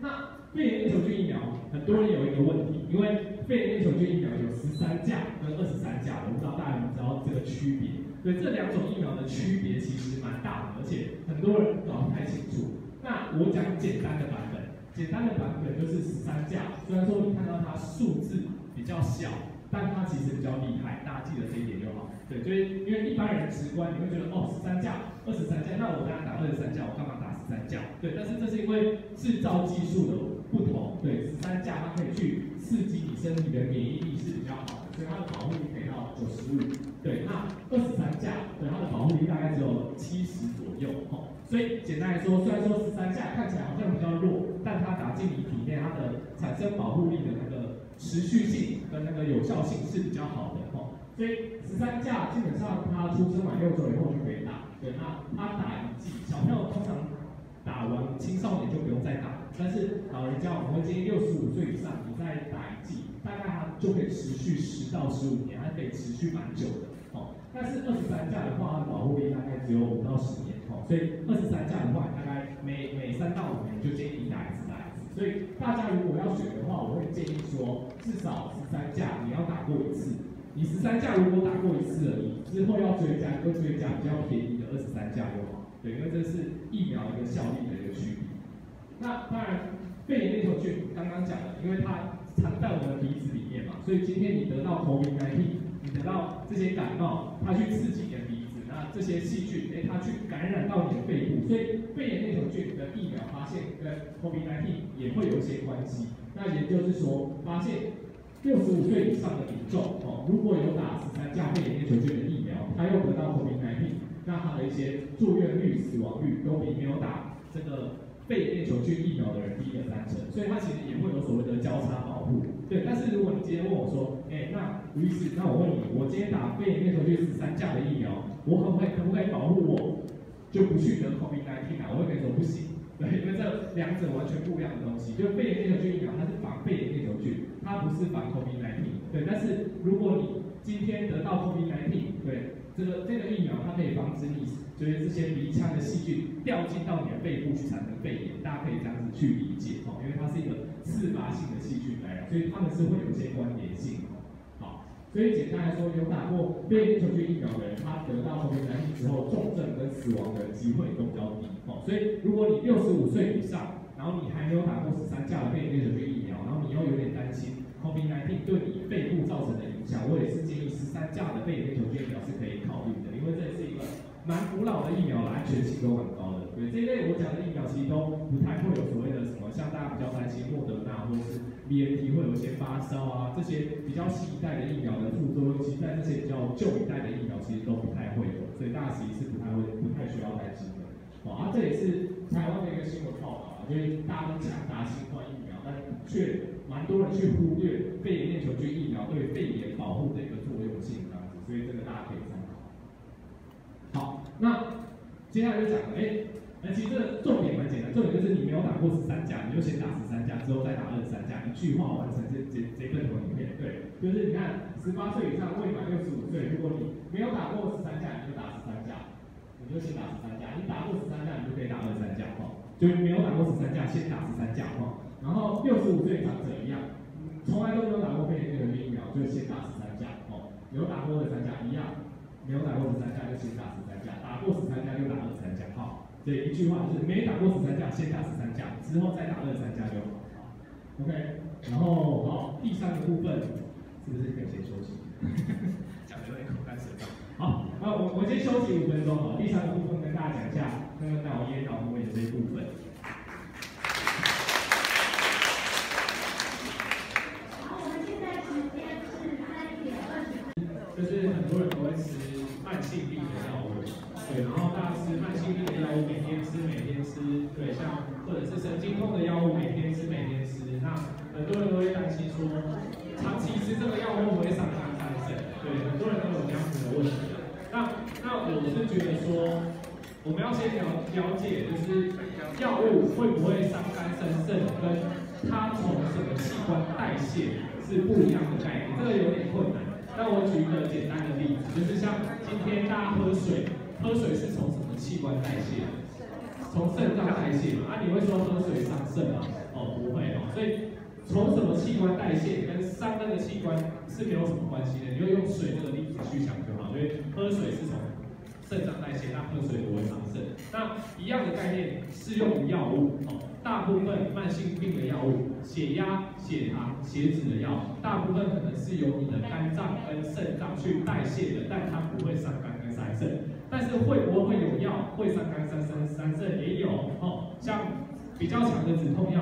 那肺炎链球菌疫苗，很多人有一个问题，因为肺炎链球菌疫苗有十三价跟二十三价，我不知道大家有没有知道这个区别。对，这两种疫苗的区别其实蛮大的，而且很多人搞不太清楚。那我讲简单的版本，简单的版本就是十三价。虽然说你看到它数字比较小，但它其实比较厉害，大家记得这一点就好。对，就是因为一般人直观你会觉得哦，十三价、二十三价，那我刚刚打二十三价，我干嘛打十三价？对，但是这是因为制造技术的不同。对，十三价它可以去刺激你身体的免疫力是比较好的，所以它的保护力可以到九十五。对，那二十三价，对它的保护力大概只有七十左右。哦，所以简单来说，虽然说十三价看起来好像比较弱，但它打进你体内，它的产生保护力的那个持续性跟那个有效性是比较好的。哦，所以十三价基本上它出生满六周以后就可以打。对，那它打一剂，小朋友通常打完，青少年就不用再打。但是老人家，我们会建议六十五岁以上，你再打一剂，大概它就可以持续十到十五年，它可以持续蛮久的。哦，但是二十三价的话，它的保护力大概只有五到十年。哦，所以二十三价的话，大概每每三到五年就建议，打一次。所以大家如果要选的话，我会建议说，至少十三价你要打过一次。你十三价如果打过一次而已，之后要追加就追加比较便宜的二十三价就好。对，因为这是疫苗一个效力的一个区别。那当然，肺炎链球菌刚刚讲了，因为它藏在我们的鼻子里面嘛，所以今天你得到 COVID-19，你得到这些感冒，它去刺激你的鼻子，那这些细菌，哎，它去感染到你的肺部，所以肺炎链球菌的疫苗发现跟 COVID-19 也会有一些关系。那也就是说，发现六十五岁以上的民众，哦，如果有打十三价肺炎链球菌的疫苗，他又得到 COVID-19，那他的一些住院率、死亡率都比没有打这个。肺炎链球菌疫苗的人低了三成，所以它其实也会有所谓的交叉保护。对，但是如果你今天问我说，哎，那吴医师，那我问你，我今天打肺炎链球菌十三价的疫苗，我可不可以可不可以保护我，就不去得 COVID-19 啊？我会跟你说不行，对，因为这两者完全不一样的东西。就肺炎链球菌疫苗，它是防肺炎链球菌，它不是防 COVID-19。对，但是如果你今天得到 COVID-19，对，这个这个疫苗它可以防止你。就是这些鼻腔的细菌掉进到你的肺部去产生肺炎，大家可以这样子去理解哦，因为它是一个自发性的细菌感染，所以它们是会有一些关联性哦。好，所以简单来说，有打过肺炎球菌疫苗的人，他得到后面感染之后，重症跟死亡的机会都比较低哦。所以如果你六十五岁以上，然后你还没有打过十三价的肺炎球菌疫苗，然后你又有点担心 COVID-19 对你肺部造成的影响，我也是建议十三价的肺炎球菌疫苗是可以考虑的，因为这是一个。蛮古老的疫苗，安全性都很高的。对这一类我讲的疫苗，其实都不太会有所谓的什么，像大家比较担心莫德纳或者是 BNT 会有一些发烧啊，这些比较新一代的疫苗的副作用，其实在这些比较旧一代的疫苗其实都不太会有，所以大家其实是不太会、不太需要担心的。啊，这也是台湾的一个新闻报道啊，就是大家都抢打新冠疫苗，但却蛮多人去忽略肺炎链球菌疫苗对肺炎保护的一个作用性这样子，所以这个大家可以参考。好，那接下来就讲了，哎，那其实这重点蛮简单，重点就是你没有打过十三价，你就先打十三价，之后再打二十三价，一句话完成这这这份影片。对，就是你看十八岁以上未满六十五岁，如果你没有打过十三价，你就打十三价，你就先打十三价，你打过十三价，你就可以打二十三价，哈，就没有打过十三价，先打十三价，哈，然后六十五岁长者一样，从来都没有打过肺炎那个疫苗，就先打十三价，哦，有打过二十三价一样。没有打过十三价就先打十三价，打过十三价就打二十三价，好，所以一句话就是没打过十三架先打十三架，之后再打二十三价就好，OK，然后好，第三个部分是不是可以先休息？讲的有点口干舌燥。好，那我我先休息五分钟好，第三个部分跟大家讲一下那个脑炎脑膜炎这一部分。好，我们现在时间是三点二十。就是很多人都会吃。慢性病的药物，对，然后大家吃慢性病每天吃，每天吃，对，像或者是神经痛的药物，每天吃，每天吃。那很多人都会担心说，长期吃这个药物会不会伤肝伤肾？对，很多人都有这样子的问题。那那我是觉得说，我们要先了了解，就是药物会不会伤肝伤肾，跟它从什么器官代谢是不一样的概念，这个有点困难。那我举一个简单的例子，就是像今天大家喝水，喝水是从什么器官代谢？从肾脏代谢嘛？啊，你会说喝水伤肾吗？哦，不会哦。所以从什么器官代谢跟伤那个器官是没有什么关系的。你就用水这个例子去想就好。因为喝水是从肾脏代谢，那喝水不会伤肾。那一样的概念适用于药物哦，大部分慢性病的药物，血压、血糖、血脂的药，大部分可能是由你的肝脏跟肾脏去代谢的，但它不会伤肝跟伤肾。但是会不会有药会伤肝、伤肾、伤肾也有哦，像比较强的止痛药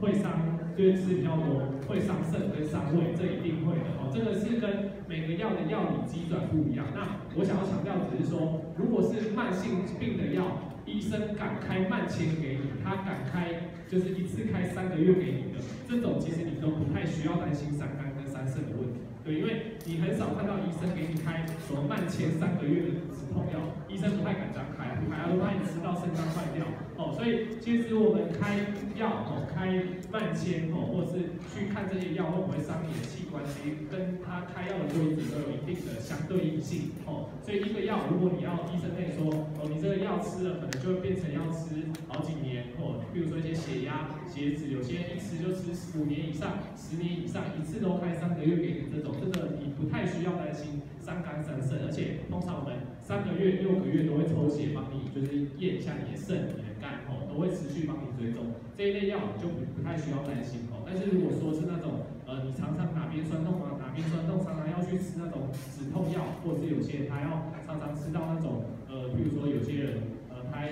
会伤。就是吃比较多，会伤肾跟伤胃，这一定会的哦。这个是跟每个药的药理机转不一样。那我想要强调只是说，如果是慢性病的药，医生敢开慢签给你，他敢开就是一次开三个月给你的，这种其实你都不太需要担心伤肝跟伤肾的问题。对，因为你很少看到医生给你开什么慢签三个月的痛药，医生不太敢张开，不开，都怕你吃到肾脏坏掉。哦，所以其实我们开药哦，开慢签哦，或是去看这些药会不会伤你的器官，其实跟他开药的规则都有一定的相对应性哦。所以一个药，如果你要医生跟你说，哦，你这个药吃了可能就会变成要吃好几年哦，比如说一些血压、血脂，有些人一吃就吃五年以上、十年以上，一次都开三个月给你这种，这个你不太需要担心伤肝伤肾，而且通常我们三个月、六个月都会抽血帮你，就是验一下你的肾。哦，都会持续帮你追踪这一类药，就不不太需要担心哦。但是如果说是那种呃，你常常哪边酸痛啊，哪边酸痛，常常要去吃那种止痛药，或者是有些他要常常吃到那种呃，比如说有些人呃，他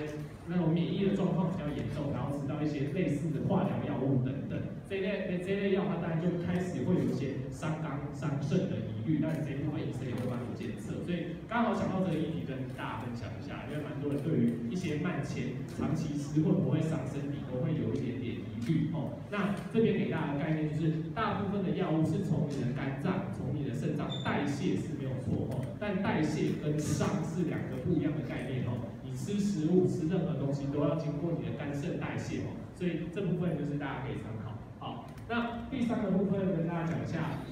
那种免疫的状况比较严重，然后吃到一些类似的化疗药物等等，这类这类药，它当然就开始会有一些伤肝伤肾的但是这一部分医生也会帮你检测，所以刚好想到这个议题跟大家分享一下，因为蛮多人对于一些慢签长期吃会不会伤身体，都会有一点点疑虑哦。那这边给大家的概念就是，大部分的药物是从你的肝脏、从你的肾脏代谢是没有错哦，但代谢跟伤是两个不一样的概念哦。你吃食物、吃任何东西都要经过你的肝肾代谢哦，所以这部分就是大家可以参考。好，那第三个部分跟大家讲一下。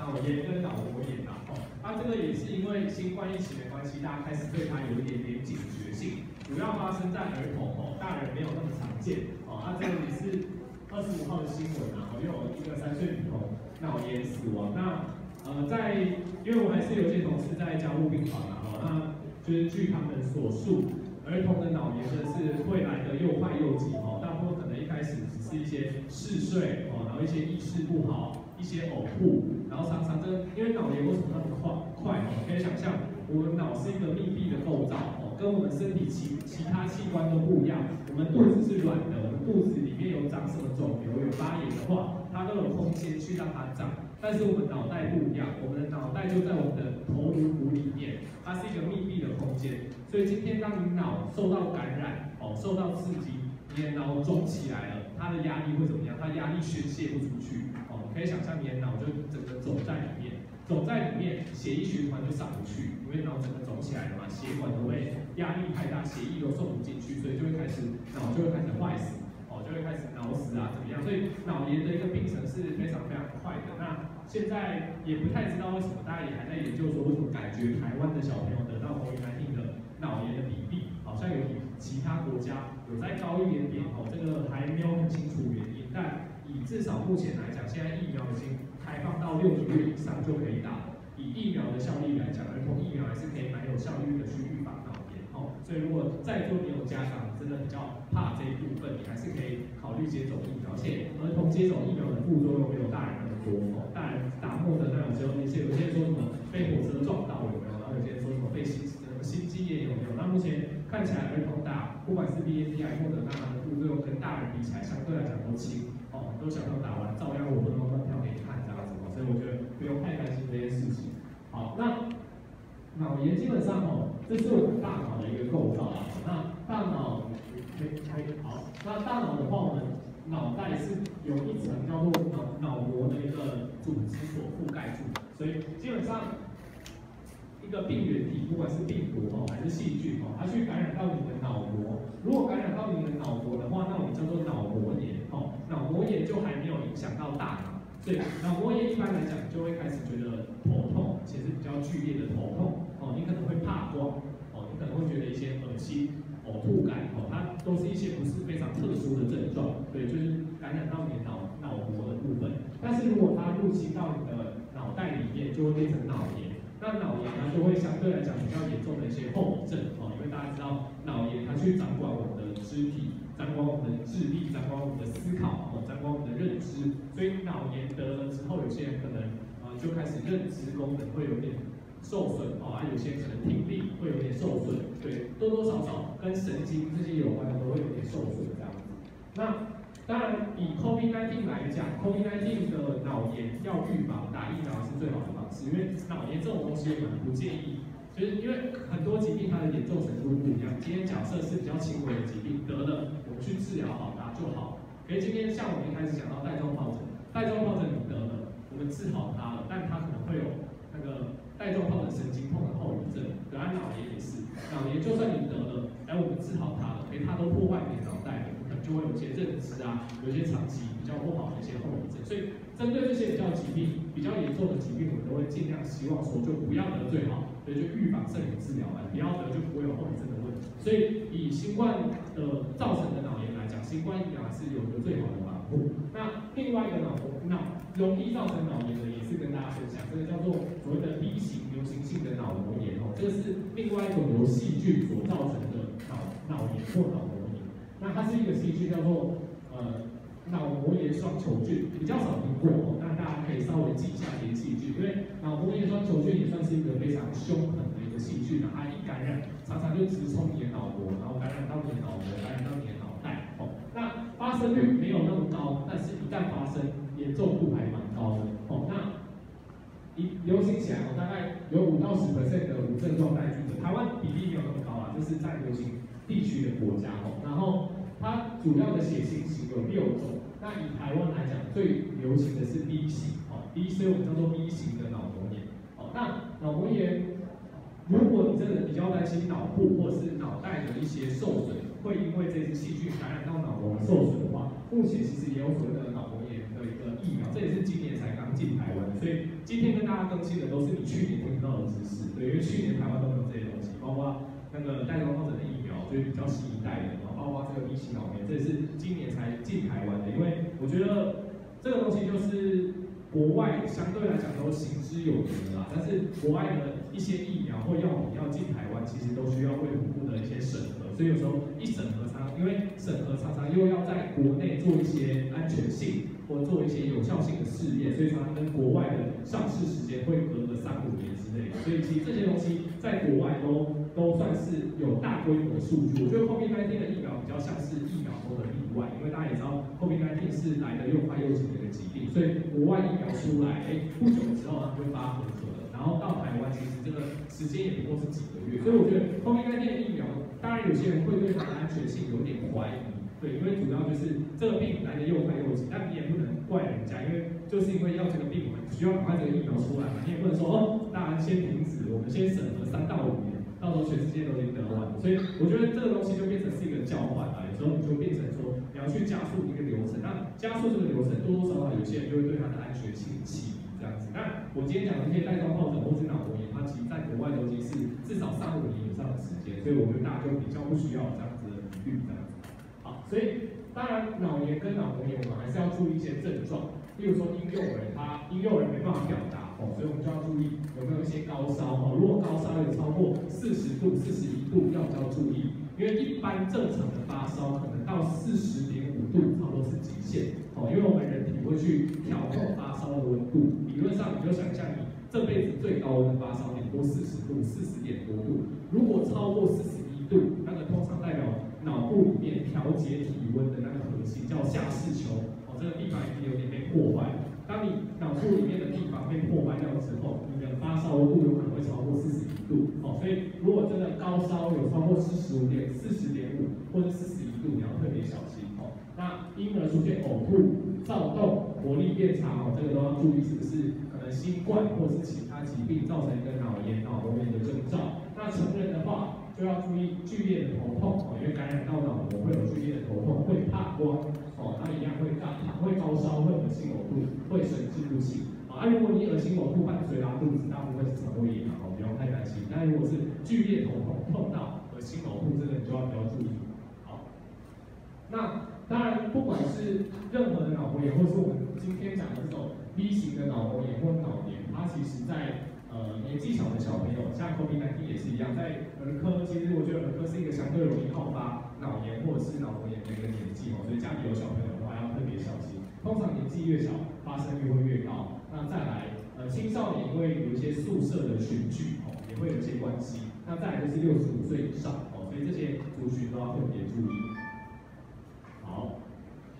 脑炎跟脑膜炎啊，哦，那这个也是因为新冠疫情的关系，大家开始对它有一点点警觉性。主要发生在儿童哦，大人没有那么常见哦。那这个也是二十五号的新闻啊，又有一个三岁女童脑炎死亡。那呃，在因为我还是有些同事在加护病房啊，哦，那就是据他们所述，儿童的脑炎呢是会来的又快又急哦，大部分可能一开始只是一些嗜睡哦，然后一些意识不好。一些呕吐，然后常常这因为脑炎为什么那么快快哦？可以想象，我们脑是一个密闭的构造哦，跟我们身体其其他器官都不一样。我们肚子是软的，我们肚子里面有长什么肿瘤、有发炎的话，它都有空间去让它长。但是我们脑袋不一样，我们的脑袋就在我们的头颅骨里面，它是一个密闭的空间。所以今天当你脑受到感染哦，受到刺激，你的脑肿起来了，它的压力会怎么样？它压力宣泄不出去。哦可以想象，你的脑就整个肿在里面，肿在里面，血液循环就上不去，因为脑整个肿起来了嘛，血管都会压力太大，血液都送不进去，所以就会开始脑就会开始坏死，哦，就会开始脑死啊，怎么样？所以脑炎的一个病程是非常非常快的。那现在也不太知道为什么，大家也还在研究说，为什么感觉台湾的小朋友得到红斑病的脑炎的比例，好像有比其他国家有再高一点点，哦，这个还没有很清楚原因，但。以至少目前来讲，现在疫苗已经开放到六个月以上就可以打了。以疫苗的效力来讲，儿童疫苗还是可以蛮有效率的去预防脑炎哦。所以如果在座你有家长真的比较怕这一部分，你还是可以考虑接种疫苗。而且儿童接种疫苗的副作用没有大人那么多哦。大人打莫德纳有时候一些有些人说什么被火车撞到有没有？然后有些人说什么被心肌炎有没有？那目前看起来儿童打不管是 B N T 还是莫德纳的副作用跟大人比起来，相对来讲都轻哦。都小朋友打完，照样我都能跳给你看这样子哦，所以我觉得不用太担心这件事情。好，那脑炎基本上哦，这是我们大脑的一个构造啊。那大脑可以开好，那大脑的话，我们脑袋是有一层叫做脑脑膜的一个组织所覆盖住的，所以基本上。一个病原体，不管是病毒哦还是细菌哦，它去感染到你的脑膜。如果感染到你的脑膜的话，那我们叫做脑膜炎哦。脑膜炎就还没有影响到大脑，所以脑膜炎一般来讲就会开始觉得头痛，且是比较剧烈的头痛哦。你可能会怕光哦，你可能会觉得一些恶心、呕吐感哦，它都是一些不是非常特殊的症状。对，就是感染到你脑脑膜的部分。但是如果它入侵到你的脑袋里面，就会变成脑炎。那脑炎呢？就会相对来讲比较严重的一些后遗症哦，因为大家知道脑炎它去掌管我们的肢体，掌管我们的智力，掌管我们的思考，哦，掌管我们的认知，所以脑炎得了之后，有些人可能呃就开始认知功能会有点受损哦，啊，有些可能听力会有点受损，对，多多少少跟神经这些有关的都会有点受损这样子。那当然，以 COVID-19 来讲，COVID-19 的脑炎要预防，打疫苗是最好的方式。因为脑炎这种东西，我们不建议，就是因为很多疾病它的严重程度不一样。今天假设是比较轻微的疾病，得了我们去治疗好它就好。可是今天像我们一开始讲到带状疱疹，带状疱疹你得了，我们治好它了，但它可能会有那个带状疱疹神经痛的后遗症。得然脑炎也是，脑炎就算你得了，哎，我们治好它了，哎，它都破坏你。就会有些认知啊，有些长期比较不好的一些后遗症，所以针对这些比较疾病、比较严重的疾病，我们都会尽量希望说就不要得最好，所以就预防胜于治疗嘛，不要得就不会有后遗症的问题。所以以新冠的造成的脑炎来讲，新冠疫苗还是有一个最好的保护。那另外一个脑脑容易造成脑炎的，也是跟大家分享，这个叫做所谓的 B 型流行性的脑膜炎哦，这个是另外一种由细菌所造成的脑脑炎或脑。那它是一个细菌，叫做呃脑膜炎双球菌，比较少听过。那大家可以稍微记一下这些细菌，因为脑膜炎双球菌也算是一个非常凶狠的一个细菌，它一感染常常就直冲你的脑膜，然后感染到你的脑膜，感染到你的脑袋哦。那发生率没有那么高，但是一旦发生，严重度还蛮高的哦。那一流行起来哦，大概有五到十 percent 的无症状带菌者，台湾比例没有那么高啊，就是在流行。地区的国家哦，然后它主要的血型型有六种，那以台湾来讲，最流行的是 B 型哦，B 所以我们叫做 B 型的脑膜炎哦。那脑膜炎，如果你真的比较担心脑部或是脑袋的一些受损，会因为这支细菌感染到脑膜受损的话，目前其实也有所谓的脑膜炎的一个疫苗，这也是今年才刚进台湾，所以今天跟大家更新的都是你去年听到的知识，对，因为去年台湾都没有这些东西，包括那个带状疱疹的疫。所以比较新一代的，然后包括这个一型脑炎，这也是今年才进台湾的。因为我觉得这个东西就是国外相对来讲都行之有年啦，但是国外的一些疫苗或药品要进台湾，其实都需要卫福部的一些审核。所以有时候一审核常，因为审核常常又要在国内做一些安全性或做一些有效性的试验，所以常常跟国外的上市时间会隔个三五年之类的。所以其实这些东西在国外都。都算是有大规模数据。我觉得 COVID-19 的疫苗比较像是疫苗中的例外，因为大家也知道 COVID-19 是来的又快又紧的一个疾病，所以国外疫苗出来，哎，不久之后它会发合格了。然后到台湾，其实这个时间也不过是几个月。所以我觉得 COVID-19 的疫苗，当然有些人会对它的安全性有点怀疑，对，因为主要就是这个病来的又快又急，但你也不能怪人家，因为就是因为要这个病，我们需要赶快这个疫苗出来嘛，你也不能说哦，大家先停止，我们先审核三到五年。到时候全世界都已经得完，所以我觉得这个东西就变成是一个交换了，有时候你就变成说你要去加速一个流程，那加速这个流程多多少少有些人就会对它的安全性起疑这样子。那我今天讲的这些带状疱疹或是脑膜炎，它其实在国外都已经是至少三五年以上的时间，所以我觉得大家就比较不需要这样子的疑虑这样子。好，所以当然脑炎跟脑膜炎我们还是要注意一些症状，例如说婴幼儿他婴幼儿没办法表达哦。所以我们就要注意有没有一些高烧哦。如果高烧有超过四十度、四十一度，要不要注意，因为一般正常的发烧可能到四十点五度，差不多是极限哦。因为我们人会去调控发烧的温度，理论上你就想象你这辈子最高温发烧点多四十度、四十点多度，如果超过四十一度，那个通常代表脑部里面调节体温的那个核心叫下视丘哦，这个地方已经有点被破坏。当你脑部里面的地方被破坏掉之后，你的发烧温度有可能会超过四十一度哦。所以如果真的高烧有超过四十五点、四十点五或者四十一度，你要特别小心哦。那婴儿出现呕吐、躁动、活力变差哦，这个都要注意是不是可能新冠或是其他疾病造成一个脑炎、脑膜炎的征兆。那成人的话。就要注意剧烈的头痛哦，因为感染到脑膜会有剧烈的头痛，会怕光哦，那一样会高会高烧，会恶心呕吐，会神志不清啊。如果你恶心呕吐伴随拉肚子，大部分是肠胃炎哦，不用太担心。但如果是剧烈头痛，痛到恶心呕吐，这个你就要比较注意。好，那当然不管是任何炎，或是我们今天讲的这种 B 型的脑膜炎或脑炎，它其实在呃年纪小的小朋友，像 COVID-19 也是一样，在儿科，其实我觉得儿科是一个相对容易好发脑炎或者是脑膜炎的一个年纪哦，所以家里有小朋友的话要特别小心。通常年纪越小，发生率会越高。那再来，呃，青少年因为有一些宿舍的群聚哦，也会有一些关系。那再来就是六十五岁以上哦，所以这些族群都要特别注意。好，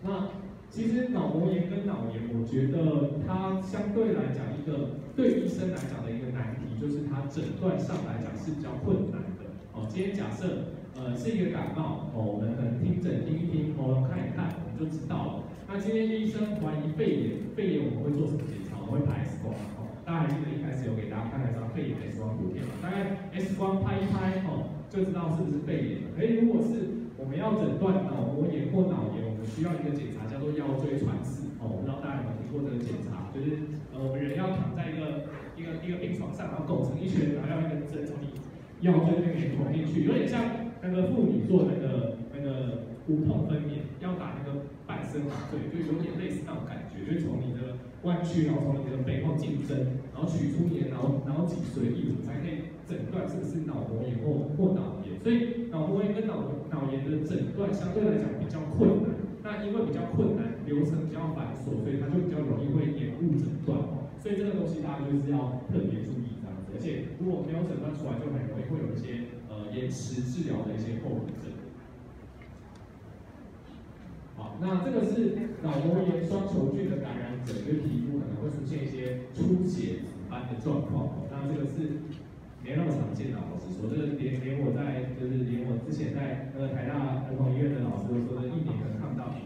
那。其实脑膜炎跟脑炎，我觉得它相对来讲一个对医生来讲的一个难题，就是它诊断上来讲是比较困难的。哦，今天假设呃是一个感冒，哦，我们可能听诊听一听，喉咙看一看，我们就知道了。那今天医生怀疑肺炎，肺炎我们会做什么检查？我们会拍 X 光。哦，大家还记得一开始有给大家看了一张肺炎 X 光图片嘛？大概 X 光拍一拍，哦，就知道是不是肺炎了。哎，如果是我们要诊断脑膜炎或脑炎，们需要一个检查叫做腰椎穿刺哦，我不知道大家有没有听过这个检查，就是呃我们人要躺在一个一个一个病床上，然后拱成一圈，然后要一根针从你腰椎那边捅进去，有点像那个妇女做那个那个无痛分娩要打那个半身麻醉，就有点类似那种感觉，就是从你的弯曲，然后从你的背后进针，然后取出你的脑脑脊髓液，才可以诊断是不是脑膜炎或或脑炎。所以脑膜炎跟脑脑炎的诊断相对来讲比较困难。那因为比较困难，流程比较繁琐，所以它就比较容易会延误诊断哦。所以这个东西大家就是要特别注意这样子。而且如果没有诊断出来，就很容易会有一些呃延迟治疗的一些后遗症。好，那这个是脑膜炎双球菌的感染者，就皮肤可能会出现一些出血斑的状况。那这个是。没那么常见的，老实说，这个连连我在就是连我之前在那个台大儿童医院的老师都说，这一年可能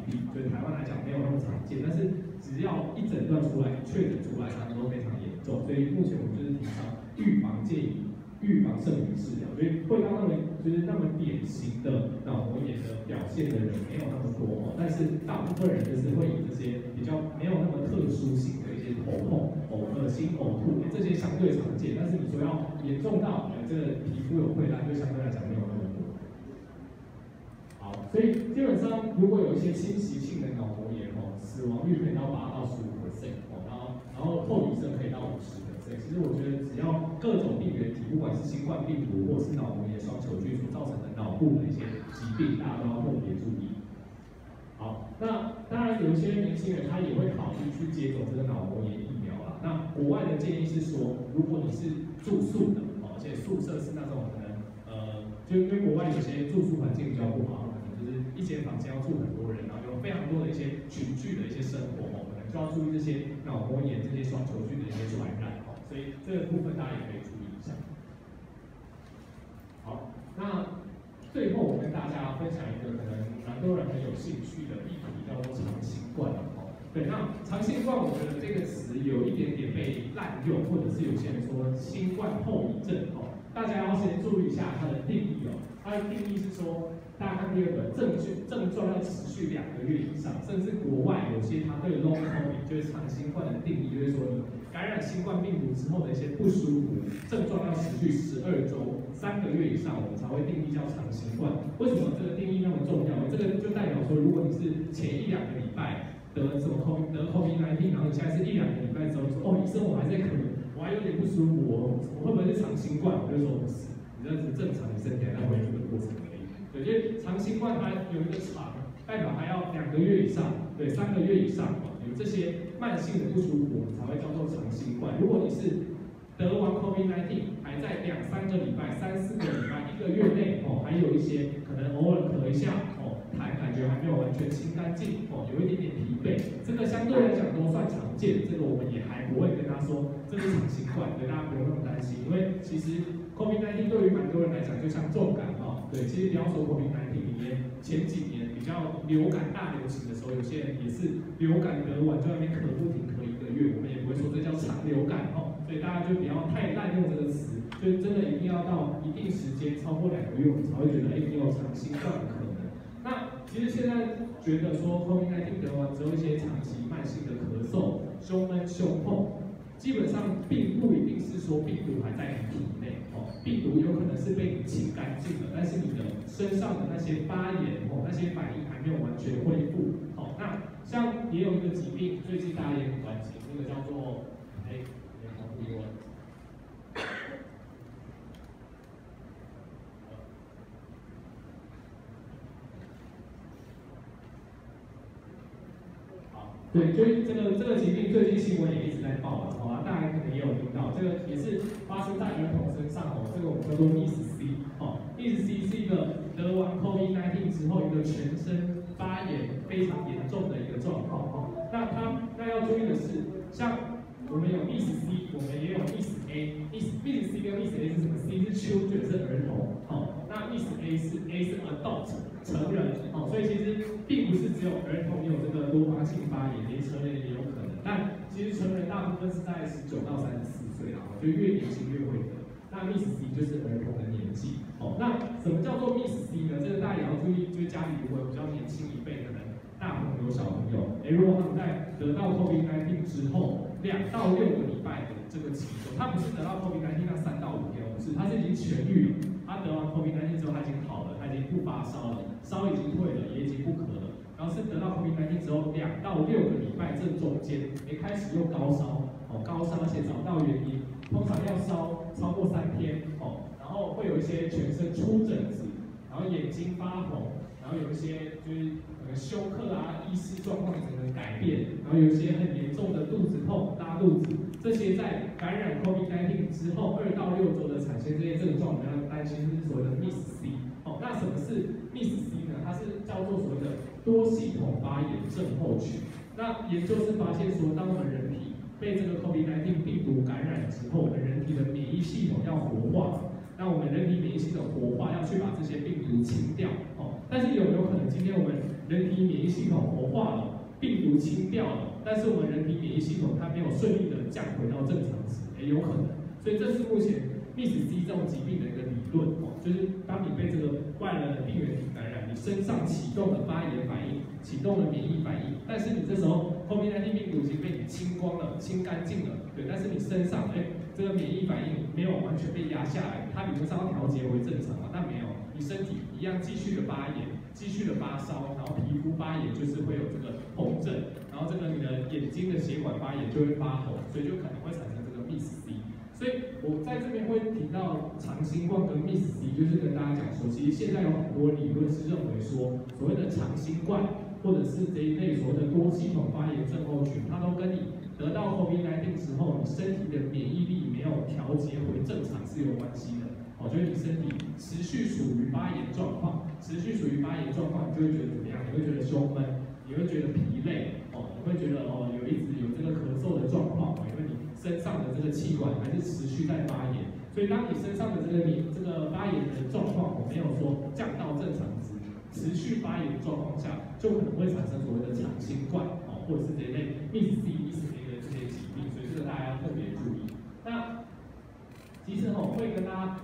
例，对台湾来讲没有那么常见。但是只要一诊断出来、确诊出来，他们都非常严重。所以目前我们就是提倡预防建议。预防胜于治疗，所以会让那么就是那么典型的脑膜炎的表现的人没有那么多，但是大部分人就是会以这些比较没有那么特殊性的一些头痛、呕恶心、呕吐，这些相对常见，但是你说要严重到呃这个皮肤有溃烂，就相对来讲没有那么所以基本上如果有一些侵袭性的脑膜炎哦，死亡率可以到八到十五 percent 哦，然后然后后遗症可以到五十 percent。其实我觉得，只要各种病原体，不管是新冠病毒或是脑膜炎双球菌所造成的脑部的一些疾病，大家都要特别注意。好，那当然有一些年轻人他也会考虑去接种这个脑膜炎疫苗啦。那国外的建议是说，如果你是住宿的，而且宿舍是那种可能，呃，就因为国外有些住宿环境比较不好，一间房间要住很多人，然后有非常多的一些群聚的一些生活，哦，可能就要注意这些脑膜炎这些双球菌的一些传染。所以这个部分大家也可以注意一下。好，那最后我跟大家分享一个可能蛮多人很有兴趣的议题，叫做长新冠哦。对，那长新冠，我觉得这个词有一点点被滥用，或者是有些人说新冠后遗症哦。大家要先注意一下它的定义哦。它的定义是说，大家看第二个，症状症状要持续两个月以上，甚至国外有些它对 long COVID 就是长新冠的定义，就是说感染新冠病毒之后的一些不舒服症状要持续十二周三个月以上，我们才会定义叫长新冠。为什么这个定义那么重要？这个就代表说，如果你是前一两个礼拜得什么 COVID 得 COVID-19，然后你现在是一两个礼拜之后说，哦，医生我还在咳，我还有点不舒服，我我会不会是长新冠？我就说不是。这是正常的身体在恢复的过程而已。对，因为长新冠它有一个长，代表还要两个月以上，对，三个月以上有这些慢性的不舒服才会叫做长新冠。如果你是得完 COVID-19，还在两三个礼拜、三四个礼拜、一个月内哦，还有一些可能偶尔咳一下哦，痰感觉还没有完全清干净哦，有一点点疲惫，这个相对来讲都算常见，这个我们也还不会跟他说这是长新冠，所以大家不用那么担心，因为其实。COVID-19 对于蛮多人来讲就像重感，对，其实不要说 COVID-19 里面前几年比较流感大流行的时候，有些人也是流感得完就那边咳不停咳一个月，我们也不会说这叫长流感哦，所以大家就不要太滥用这个词，就真的一定要到一定时间超过两个月，我们才会觉得哎，你有长新冠的可能。那其实现在觉得说 COVID-19 得完之后一些长期慢性的咳嗽、胸闷、胸痛。基本上并不一定是说病毒还在你体内哦，病毒有可能是被你清干净了，但是你的身上的那些发炎哦，那些反应还没有完全恢复哦。那像也有一个疾病，最近大家也很关心，那个叫做哎，对，所以这个这个疾病最近新闻也一直在报了，好吧？大家可能也有听到，这个也是发生在儿童身上哦，这个我们叫做 Miss C 哦，Miss C 是一个得完 COVID-19 之后一个全身发炎非常严重的一个状况哦。那他那要注意的是，像我们有 Miss C，我们也有 Miss A，Miss Miss C 跟 Miss A 是什么？C 是 children 是儿童，哦，那 Miss A 是 A 是 adult 成人，哦，所以其实并不是只有儿童有这个多发性发炎，连成人也有可能。但其实成人大部分是在十九到三十四岁啊，就越年轻越会得。那 Miss C 就是儿童的年纪，哦，那什么叫做 Miss C 呢？这个大家也要注意，就是家里如果比较年轻一辈的人，大朋友、小朋友，哎，如果他们在得到 COVID-19 之后，两到六个礼拜的这个期间，他不是得到 COVID-19 那三到五天，不是，他是已经痊愈了。他得完 COVID-19 之后，他已经好了，他已经不发烧了，烧已经退了，也已经不咳了。然后是得到 COVID-19 之后，两到六个礼拜这中间，哎，开始又高烧，哦，高烧而且找不到原因，通常要烧超过三天，哦，然后会有一些全身出疹子，然后眼睛发红，然后有一些就是休克啊、意识状况整个改变，然后有些很严重的肚子痛、拉肚子，这些在感染 COVID-19 之后二到六周的产生这些症状，我们要担心是所谓的 Miss C。哦，那什么是 Miss C 呢？它是叫做所谓的多系统发炎症候群。那研究是发现说，当我们人体被这个 COVID-19 病毒感染之后，我们人体的免疫系统要活化，那我们人体免疫系统活化要去把这些病毒清掉。哦，但是有没有可能今天我们人体免疫系统活化了，病毒清掉了，但是我们人体免疫系统它没有顺利的降回到正常值？也有可能。所以这是目前 MIS-C 这种疾病的一个理论哦，就是当你被这个外来的病原体感染，你身上启动了发炎反应，启动了免疫反应，但是你这时候 COVID-19 病毒已经被你清光了、清干净了，对，但是你身上哎这个免疫反应没有完全被压下来，它理论上要调节回正常嘛，但没有，你身体一样继续的发炎，继续的发烧，然后皮肤发炎就是会有这个红疹，然后这个你的眼睛的血管发炎就会发红，所以就可能会产生这个 Miss C。所以我在这边会提到长新冠跟 Miss C，就是跟大家讲说，其实现在有很多理论是认为说，所谓的长新冠或者是这一类所谓的多系统发炎症候群，它都跟你得到 COVID-19 之后，你身体的免疫力没有调节回正常是有关系的。哦，就是你身体持续处于发炎状况，持续处于发炎状况，你就会觉得怎么样？你会觉得胸闷，你会觉得疲累，哦，你会觉得哦有一直有这个咳嗽的状况，哦，因为你身上的这个气管还是持续在发炎，所以当你身上的这个你这个发炎的状况，我没有说降到正常值，持续发炎的状况下，就可能会产生所谓的长新冠，哦，或者是这类 Miss C、Miss A 的这些疾病，所以这个大家要特别注意。那其实哦，会跟大家。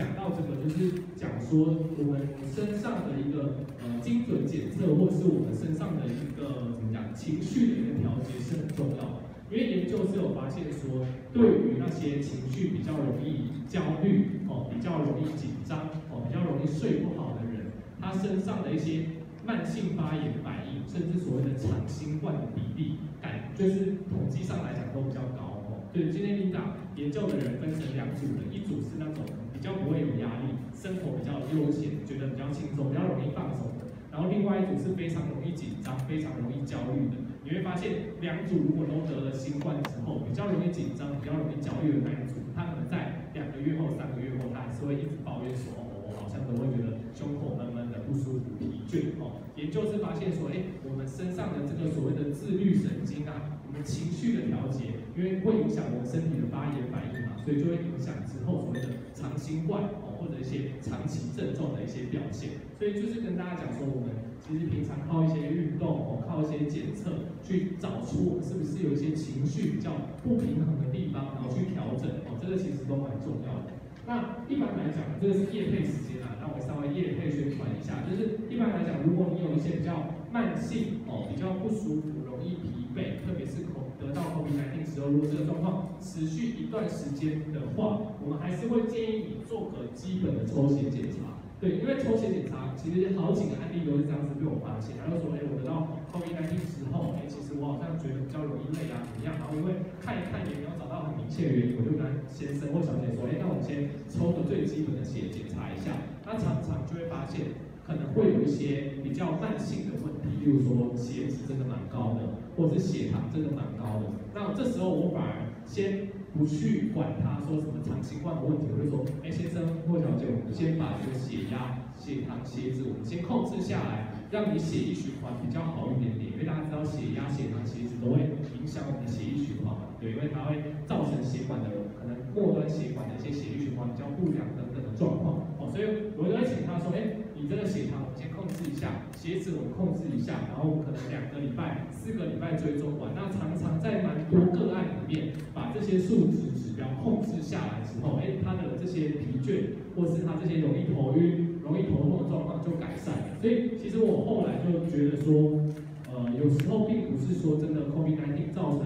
讲到这个，就是讲说我们身上的一个呃精准检测，或是我们身上的一个怎么讲情绪的一个调节是很重要的。因为研究是有发现说，对于那些情绪比较容易焦虑哦，比较容易紧张哦，比较容易睡不好的人，他身上的一些慢性发炎反应，甚至所谓的长新冠的比例，感就是统计上来讲都比较高哦。对，今天领导研究的人分成两组人，一组是那种。比较不会有压力，生活比较悠闲，觉得比较轻松，比较容易放松的。然后另外一组是非常容易紧张、非常容易焦虑的。你会发现，两组如果都得了新冠之后，比较容易紧张、比较容易焦虑的那一组，他可能在两个月后、三个月后，他还是会一直抱怨说：“哦，我好像都会觉得胸口闷闷的、不舒服、疲倦。”哦，研究是发现说，哎，我们身上的这个所谓的自律神经啊，我们情绪的调节，因为会影响我们身体的发炎反应嘛，所以就会影响之后所谓的。长新冠哦，或者一些长期症状的一些表现，所以就是跟大家讲说，我们其实平常靠一些运动哦，靠一些检测去找出我们是不是有一些情绪比较不平衡的地方，然后去调整哦，这个其实都蛮重要的。那一般来讲，这个是夜配时间啊，那我稍微夜配宣传一下，就是一般来讲，如果你有一些比较慢性哦，比较不舒服，容易疲惫，特别是口。到 COVID-19 时候，如果这个状况持续一段时间的话，我们还是会建议你做个基本的抽血检查。对，因为抽血检查其实好几个案例都是这样子被我发现，然后说，哎，我得到 COVID-19 之后，哎，其实我好像觉得比较容易累啊，怎么样？然后因为看一看也没有找到很明确的原因，我就跟先生或小姐说，哎，那我们先抽个最基本的血检查一下。那常常就会发现。可能会有一些比较慢性的问题，例如说血脂真的蛮高的，或者是血糖真的蛮高的。那这时候我反而先不去管他说什么长新冠的问题，我就说，哎，先生或小姐，我们先把这个血压、血糖、血脂，我们先控制下来，让你血液循环比较好一点点。因为大家知道血压、血糖、血脂都会影响我们的血液循环嘛，对，因为它会造成血管的可能末端血管的一些血液循环比较不良等等的状况。哦，所以我就会请他说，哎，你这个血糖我们先控制一下，血脂我们控制一下，然后可能两个礼拜、四个礼拜追踪完，那常常在蛮多个案里面把这些数值指标控制下来之后，哎，他的这些疲倦或是他这些容易头晕、容易头痛的状况就改善了。所以其实我后来就觉得说，呃，有时候并不是说真的 COVID-19 造成，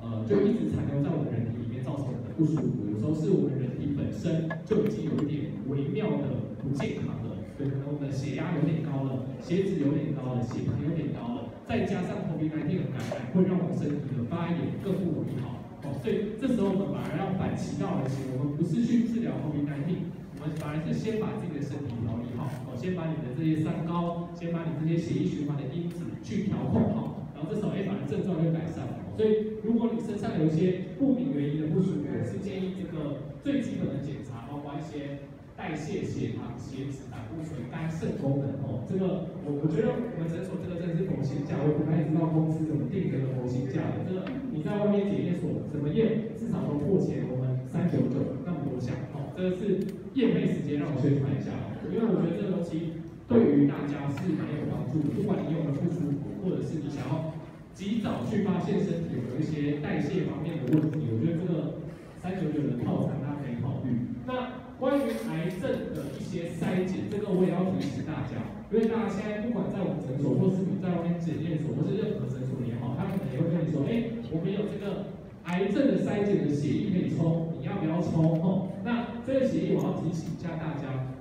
呃，就一直残留在我们人体里面造成我们的不舒服，有时候是我们人体本身就已经有一点微妙的不健康了。可能我们的血压有点高了，血脂有点高了，血糖有点高了，再加上 COVID-19 的感染，会让我们身体的发炎更不容易好。哦，所以这时候我们反而要反其道而行，我们不是去治疗 COVID-19，我们反而是先把自己的身体调理好，哦，先把你的这些三高，先把你这些血液循环的因子去调控好，然后这时候哎，反而症状就改善了。所以如果你身上有一些不明原因的不舒服，是建议这个最基本的检查，包括一些。代谢、血糖、血脂、胆固醇、肝肾功能哦，这个我我觉得我们诊所这个真的是佛心价，我不太知道公司怎么定这个佛心价的。这个你在外面检验所怎么验，至少都破钱，我们三九九那么多项哦，这个是验配时间，让我宣传一下，因为我觉得这个东西对于大家是蛮有帮助的，不管你有没有不舒服，或者是你想要及早去发现身体有一些代谢方面的问题，我觉得这个三九九的套餐大家可以考虑。那关于癌症的一些筛检，这个我也要提醒大家，因为大家现在不管在我们诊所，或是你在外面检验所，或是任何诊所也好，他可能也会跟你说，哎，我们有这个癌症的筛检的协议可以抽，你要不要抽？哦，那这个协议我要提醒一下大家，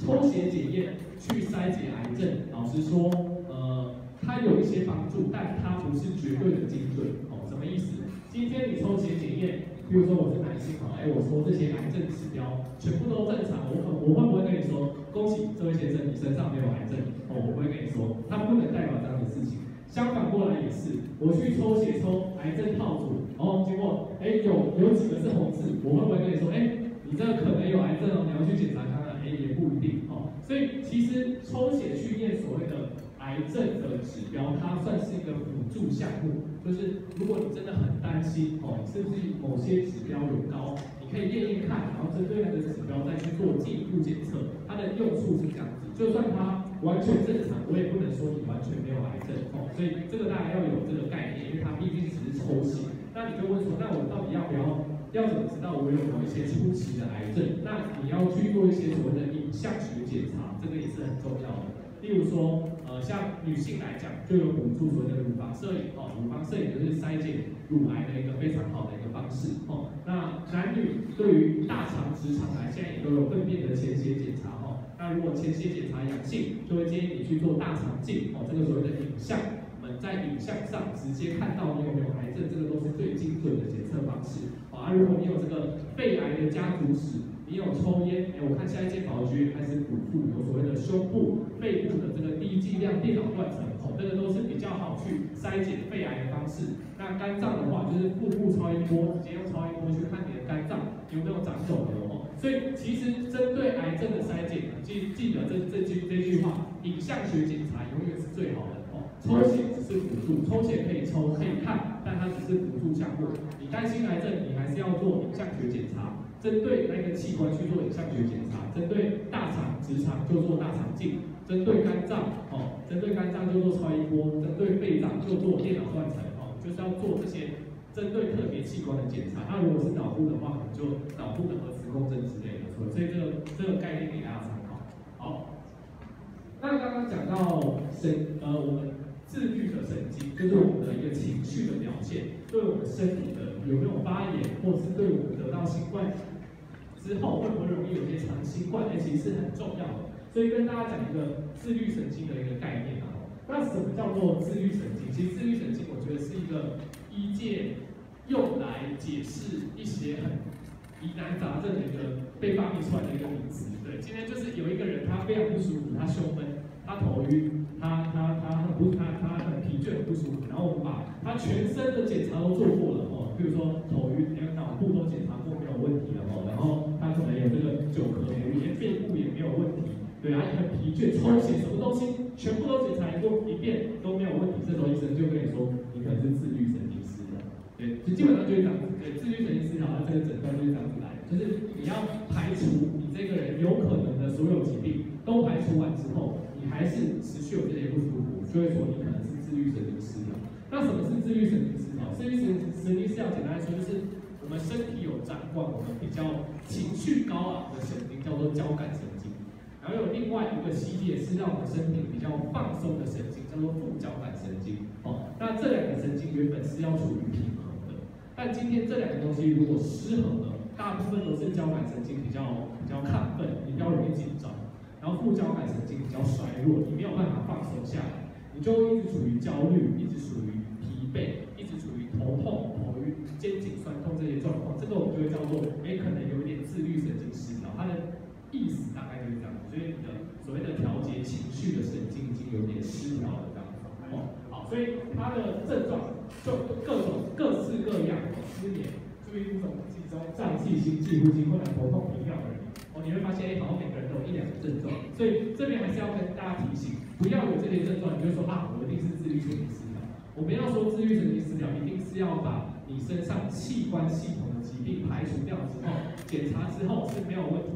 抽血检验去筛检癌症，老实说，呃，它有一些帮助，但它不是绝对的精准。哦，什么意思？今天你抽血检验。比如说我是男性我说这些癌症指标全部都正常，我可我会不会跟你说，恭喜这位先生，你身上没有癌症？哦，我不会跟你说，它不能代表这样的事情。相反过来也是，我去抽血抽癌症套组，然后结果哎有有几个是红字，我会不会跟你说，哎，你这个可能有癌症哦，你要去检查看看，哎，也不一定哦。所以其实抽血去验所谓的。癌症的指标，它算是一个辅助项目，就是如果你真的很担心哦，是不是某些指标有高，可以验验看，然后针对那个指标再去做进一步检测。它的用处是这样子，就算它完全正常，我也不能说你完全没有癌症哦。所以这个大家要有这个概念，因为它毕竟只是抽血。那你就问说，那我到底要不要？要怎么知道我有没有一些初期的癌症？那你要去做一些所谓的影像学检查，这个也是很重要的。例如说，像女性来讲，就有辅助所谓的乳房摄影哦，乳房摄影就是筛检乳癌的一个非常好的一个方式哦。那男女对于大肠、直肠癌，现在也都有粪便的前血检查哦。那如果前血检查阳性，就会建议你去做大肠镜哦，这个所谓的影像，我们在影像上直接看到你有没有癌症，这个都是最精准的检测方式。啊，如果你有这个肺癌的家族史，你有抽烟，哎，我看现在健保局开始补助，有所谓的胸部、肺部的这个低剂量电脑断层，哦，这个都是比较好去筛检肺癌的方式。那肝脏的话，就是腹部超音波，直接用超音波去看你的肝脏有没有长肿瘤哦。所以其实针对癌症的筛检，记记得这这句这句话，影像学检查永远是最好的哦。抽血只是辅助，抽血可以抽可以看，但它只是辅助项目。你担心癌症，你还是要做影像学检查。针对那个器官去做影像学检查，针对大肠、直肠就做大肠镜，针对肝脏哦，针对肝脏就做超音波，针对肺脏就做电脑断层哦，就是要做这些针对特别器官的检查。那如果是脑部的话，可能就脑部的核磁共振之类的。所以这个这个概念给大家参考。好，那刚刚讲到神呃我们。自律的神经就是我们的一个情绪的表现，对我们身体的有没有发炎，或是对我们得到新冠之后会不会容易有些长新冠，哎，其实是很重要的。所以跟大家讲一个自律神经的一个概念啊。那什么叫做自律神经？其实自律神经，我觉得是一个医界用来解释一些很疑难杂症的一个被发明出来的一个名词。对，今天就是有一个人他非常不舒服，他胸闷，他头晕，他他他很不他他很疲倦很不舒服，然后我们把他全身的检查都做过了哦，比如说头晕，连脑部都检查过没有问题了哦，然后他可能有这个久咳，连肺部也没有问题，对啊，很疲倦，抽血，什么东西全部都检查过一遍都没有问题，这时候医生就跟你说你可能是自律神经失调，对，就基本上就是这样子，对，自律神经失调，它这个诊断就是这样子来的，就是你要排除你这个人有可能的所有疾病，都排除完之后，你还是持续有这些不舒服，就会说你可能是自律神经失调。那什么是自律神经失调？自律神神经失调简单来说就是我们身体有掌管我们比较情绪高昂的神经，叫做交感神经。还有另外一个系列是让我们身体比较放松的神经，叫做副交感神经。哦，那这两个神经原本是要处于平衡的，但今天这两个东西如果失衡了，大部分都是交感神经比较比较亢奋，比较容易紧张，然后副交感神经比较衰弱，你没有办法放松下来，你就一直处于焦虑，一直处于疲惫，一直处于头痛、头晕、肩颈酸痛这些状况，这个我们就会叫做，哎，可能有一点自律神经失调，它的意思大概就是这样，所以你的所谓的调节情绪的神经已经有点失调了这样子。哦，好，所以它的症状就各种各式各样，失眠、注意力不集中、胀气、心悸、呼吸困难、头痛、频尿而已。哦，你会发现，哎，好像每个人都有一两个症状，所以这边还是要跟大家提醒，不要有这些症状，你就说啊，我一定是自律神经失调。我们要说自律神经失调，一定是要把你身上器官系统的疾病排除掉之后，检查之后是没有问题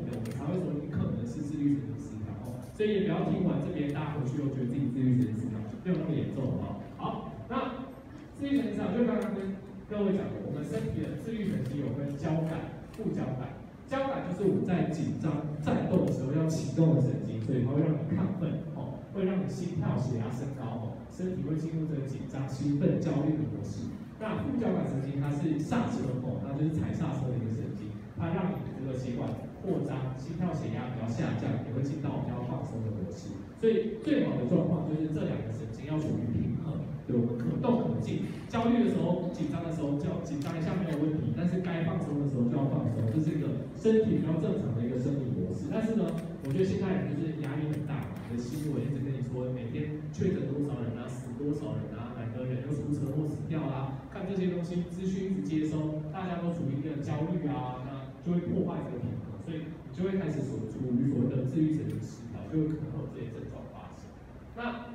的，我们才会说你可能是自律神经失调。哦，所以也不要听完这边大家回去又觉得自己自律神经失调，没有那么严重，好不好？那自律神经失调就刚刚跟各位讲的，我们身体的自律神经有分交感、副交感。交感就是我们在紧张、战斗的时候要启动的神经，所以它会让你亢奋，哦，会让你心跳、血压升高，哦，身体会进入这个紧张、兴奋、焦虑的模式。那副交感神经它是刹车，哦，它就是踩刹车的一个神经，它让你的这个血管扩张，心跳、血压比较下降，也会进到比较放松的模式。所以最好的状况就是这两个神经要处于平衡。对我们可动可静，焦虑的时候、紧张的时候就要紧张一下没有问题，但是该放松的时候就要放松，这是一个身体比较正常的一个生理模式。但是呢，我觉得现在人就是压力很大嘛，的新闻一直跟你说每天确诊多少人啊，死多少人啊，哪个人又出车祸死掉啦，看这些东西资讯一直接收，大家都处于一个焦虑啊，那就会破坏这个平，就会开始所处于所谓的自律神经失调，就会可能有这些症状发生。那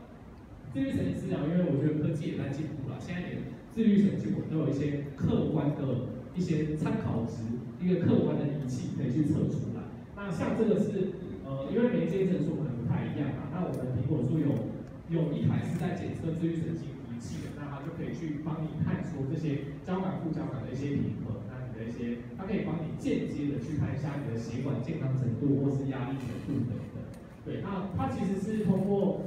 自律神经失调，因为我觉得科技也在进步了，现在连自律神经我们都有一些客观的一些参考值，一个客观的仪器可以去测出来。那像这个是呃，因为每间诊所可能不太一样啊，那我们苹果树有有一台是在检测自律神经仪器的，那它就可以去帮你看出这些交感副交感的一些平衡，一些，它可以帮你间接的去看一下你的血管健康程度或是压力程度等等。对，那它其实是通过。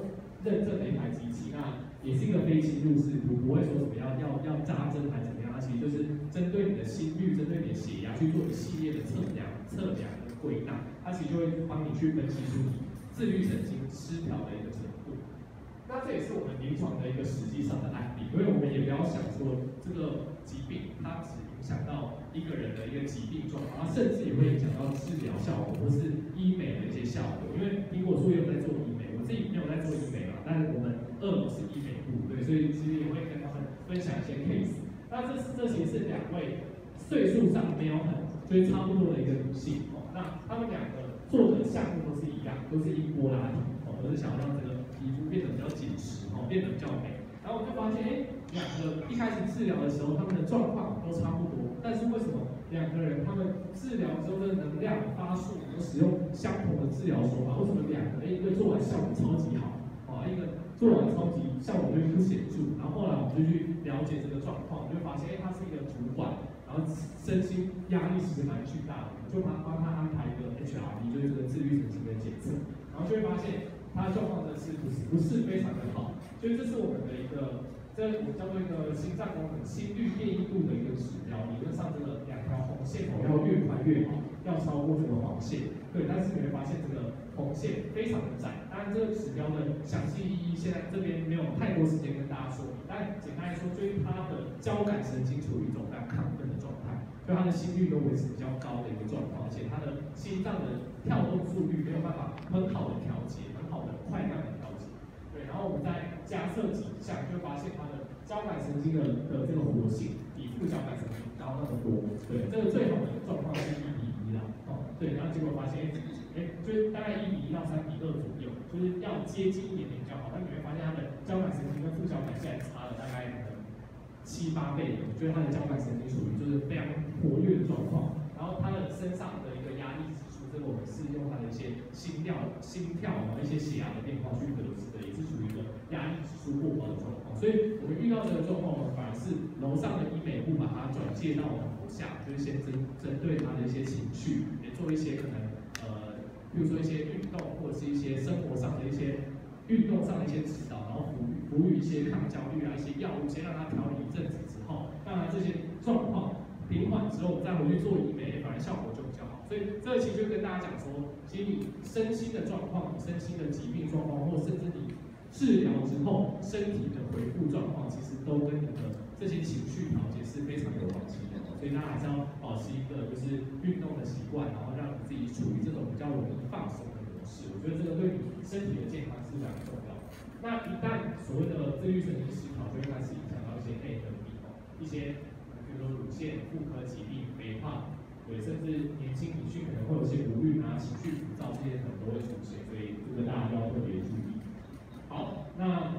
认证的一台机器，那也是一个非侵入式，不不会说什么要要要扎针还是怎么样，它其实就是针对你的心率、针对你的血压去做一系列的测量、测量跟归纳，它其实就会帮你去分析出你自律神经失调的一个程度。那这也是我们临床的一个实际上的案例，因为我们也不要想说这个疾病它只影响到一个人的一个疾病状况，甚至也会影响到治疗效果或是医美的一些效果，因为苹果树也有在做医美。我自己没有在做医美嘛，但是我们二楼是医美部，对，所以其实也会跟他们分享一些 case。那这这其实是两位岁数上没有很，就是差不多的一个女性哦。那他们两个做的项目都是一样，都是英波拉提哦，都是想要让这个皮肤变得比较紧实哦，变得比较美。然后我就发现，哎，两个一开始治疗的时候，他们的状况都差不多，但是为什么？两个人，他们治疗之后的能量发数都使用相同的治疗手法，为什么两个人一个做完效果超级好，啊，一个做完超级效果就不显著？然后后来我们就去了解这个状况，就发现，哎，他是一个主管，然后身心压力其实蛮巨大的，就帮帮他安排一个 HRV，就是这个自律神经的检测，然后就会发现他的状况真的是不是不是非常的好，所以这是我们的一个。这我叫做一个心脏功能心率变异度的一个指标，理论上这个两条红线哦要越宽越好，要超过这个黄线。对，但是你会发现这个红线非常的窄。当然这个指标的详细意义现在这边没有太多时间跟大家说明，但简单来说，就是它的交感神经处于一种非常亢奋的状态。所以他的心率都维持比较高的一个状况，而且他的心脏的跳动速率没有办法很好的调节，很好的快慢的。然后我们再加测几项，就发现他的交感神经的的这个活性比副交感神经高那么多。对，这个最好的状况是一比一啦。哦，对，然后结果发现，哎，就是大概一比一到三比二左右，就是要接近一点点比较好。但你会发现他的交感神经跟副交感现在差了大概七八倍，我觉得他的交感神经属于就是非常活跃的状况。然后他的身上的一个压力指数，这个我们是用他的一些心跳、心跳然后一些血压的变化去得知的，是属于一个压抑指数过高的状况。所以我们遇到这个状况，我们反而是楼上的医美部把它转介到我们楼下，就是先针针对他的一些情绪，也做一些可能呃，比如说一些运动或者是一些生活上的一些运动上的一些指导，然后辅辅予一些抗焦虑啊一些药物，先让他调理一阵子之后，当然这些状况平缓之后，我们再回去做医美，反而效果就比较好。所以这个其实就跟大家讲说，其实你身心的状况、你身心的疾病状况，或甚至你治疗之后身体的恢复状况，其实都跟你的这些情绪调节是非常有关系的。所以大家还是要保持一个就是运动的习惯，然后让自己处于这种比较容易放松的模式。我觉得这个对身体的健康是非常重要。那一旦所谓的自律神经失调，就会开始影响到一些内分泌，一些比如说乳腺、妇科疾病、肥胖，对，甚至年轻女性可能会有些不孕啊、情绪浮躁这些可能都会出现，所以这个大家要特别注意。好，那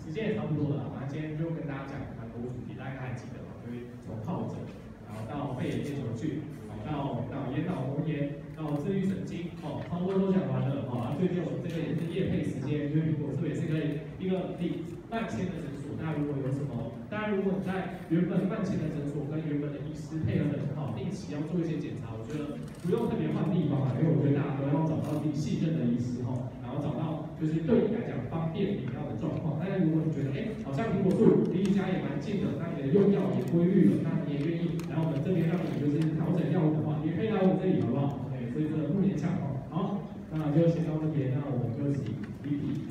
时间也差不多了，反正今天就跟大家讲蛮多主题，大家还记得吗？就是从疱疹，然后到肺炎链球菌，好到脑炎、脑膜炎，到自律神经，哦，差不多都讲完了，好、啊，最近我们这个也是夜配时间，就是我这也是一个一个第万千的诊所，大家如果有什么，当然如果你在原本万千的诊所跟原本的医师配合的很好，定期要做一些检查，我觉得不用特别换地方啊，因为我觉得大家都要找到自己信任的医师哈，然后找到就是对你来讲方便你要的状况。那如果你觉得哎，好像如果说离家也蛮近的，那你的用药也规律了，那你也愿意来我们这边让你就是调整药物的话，也可以来我们这里，好不好？对，所以这不勉强哦。好，那就先到这边，那我们就请 B B。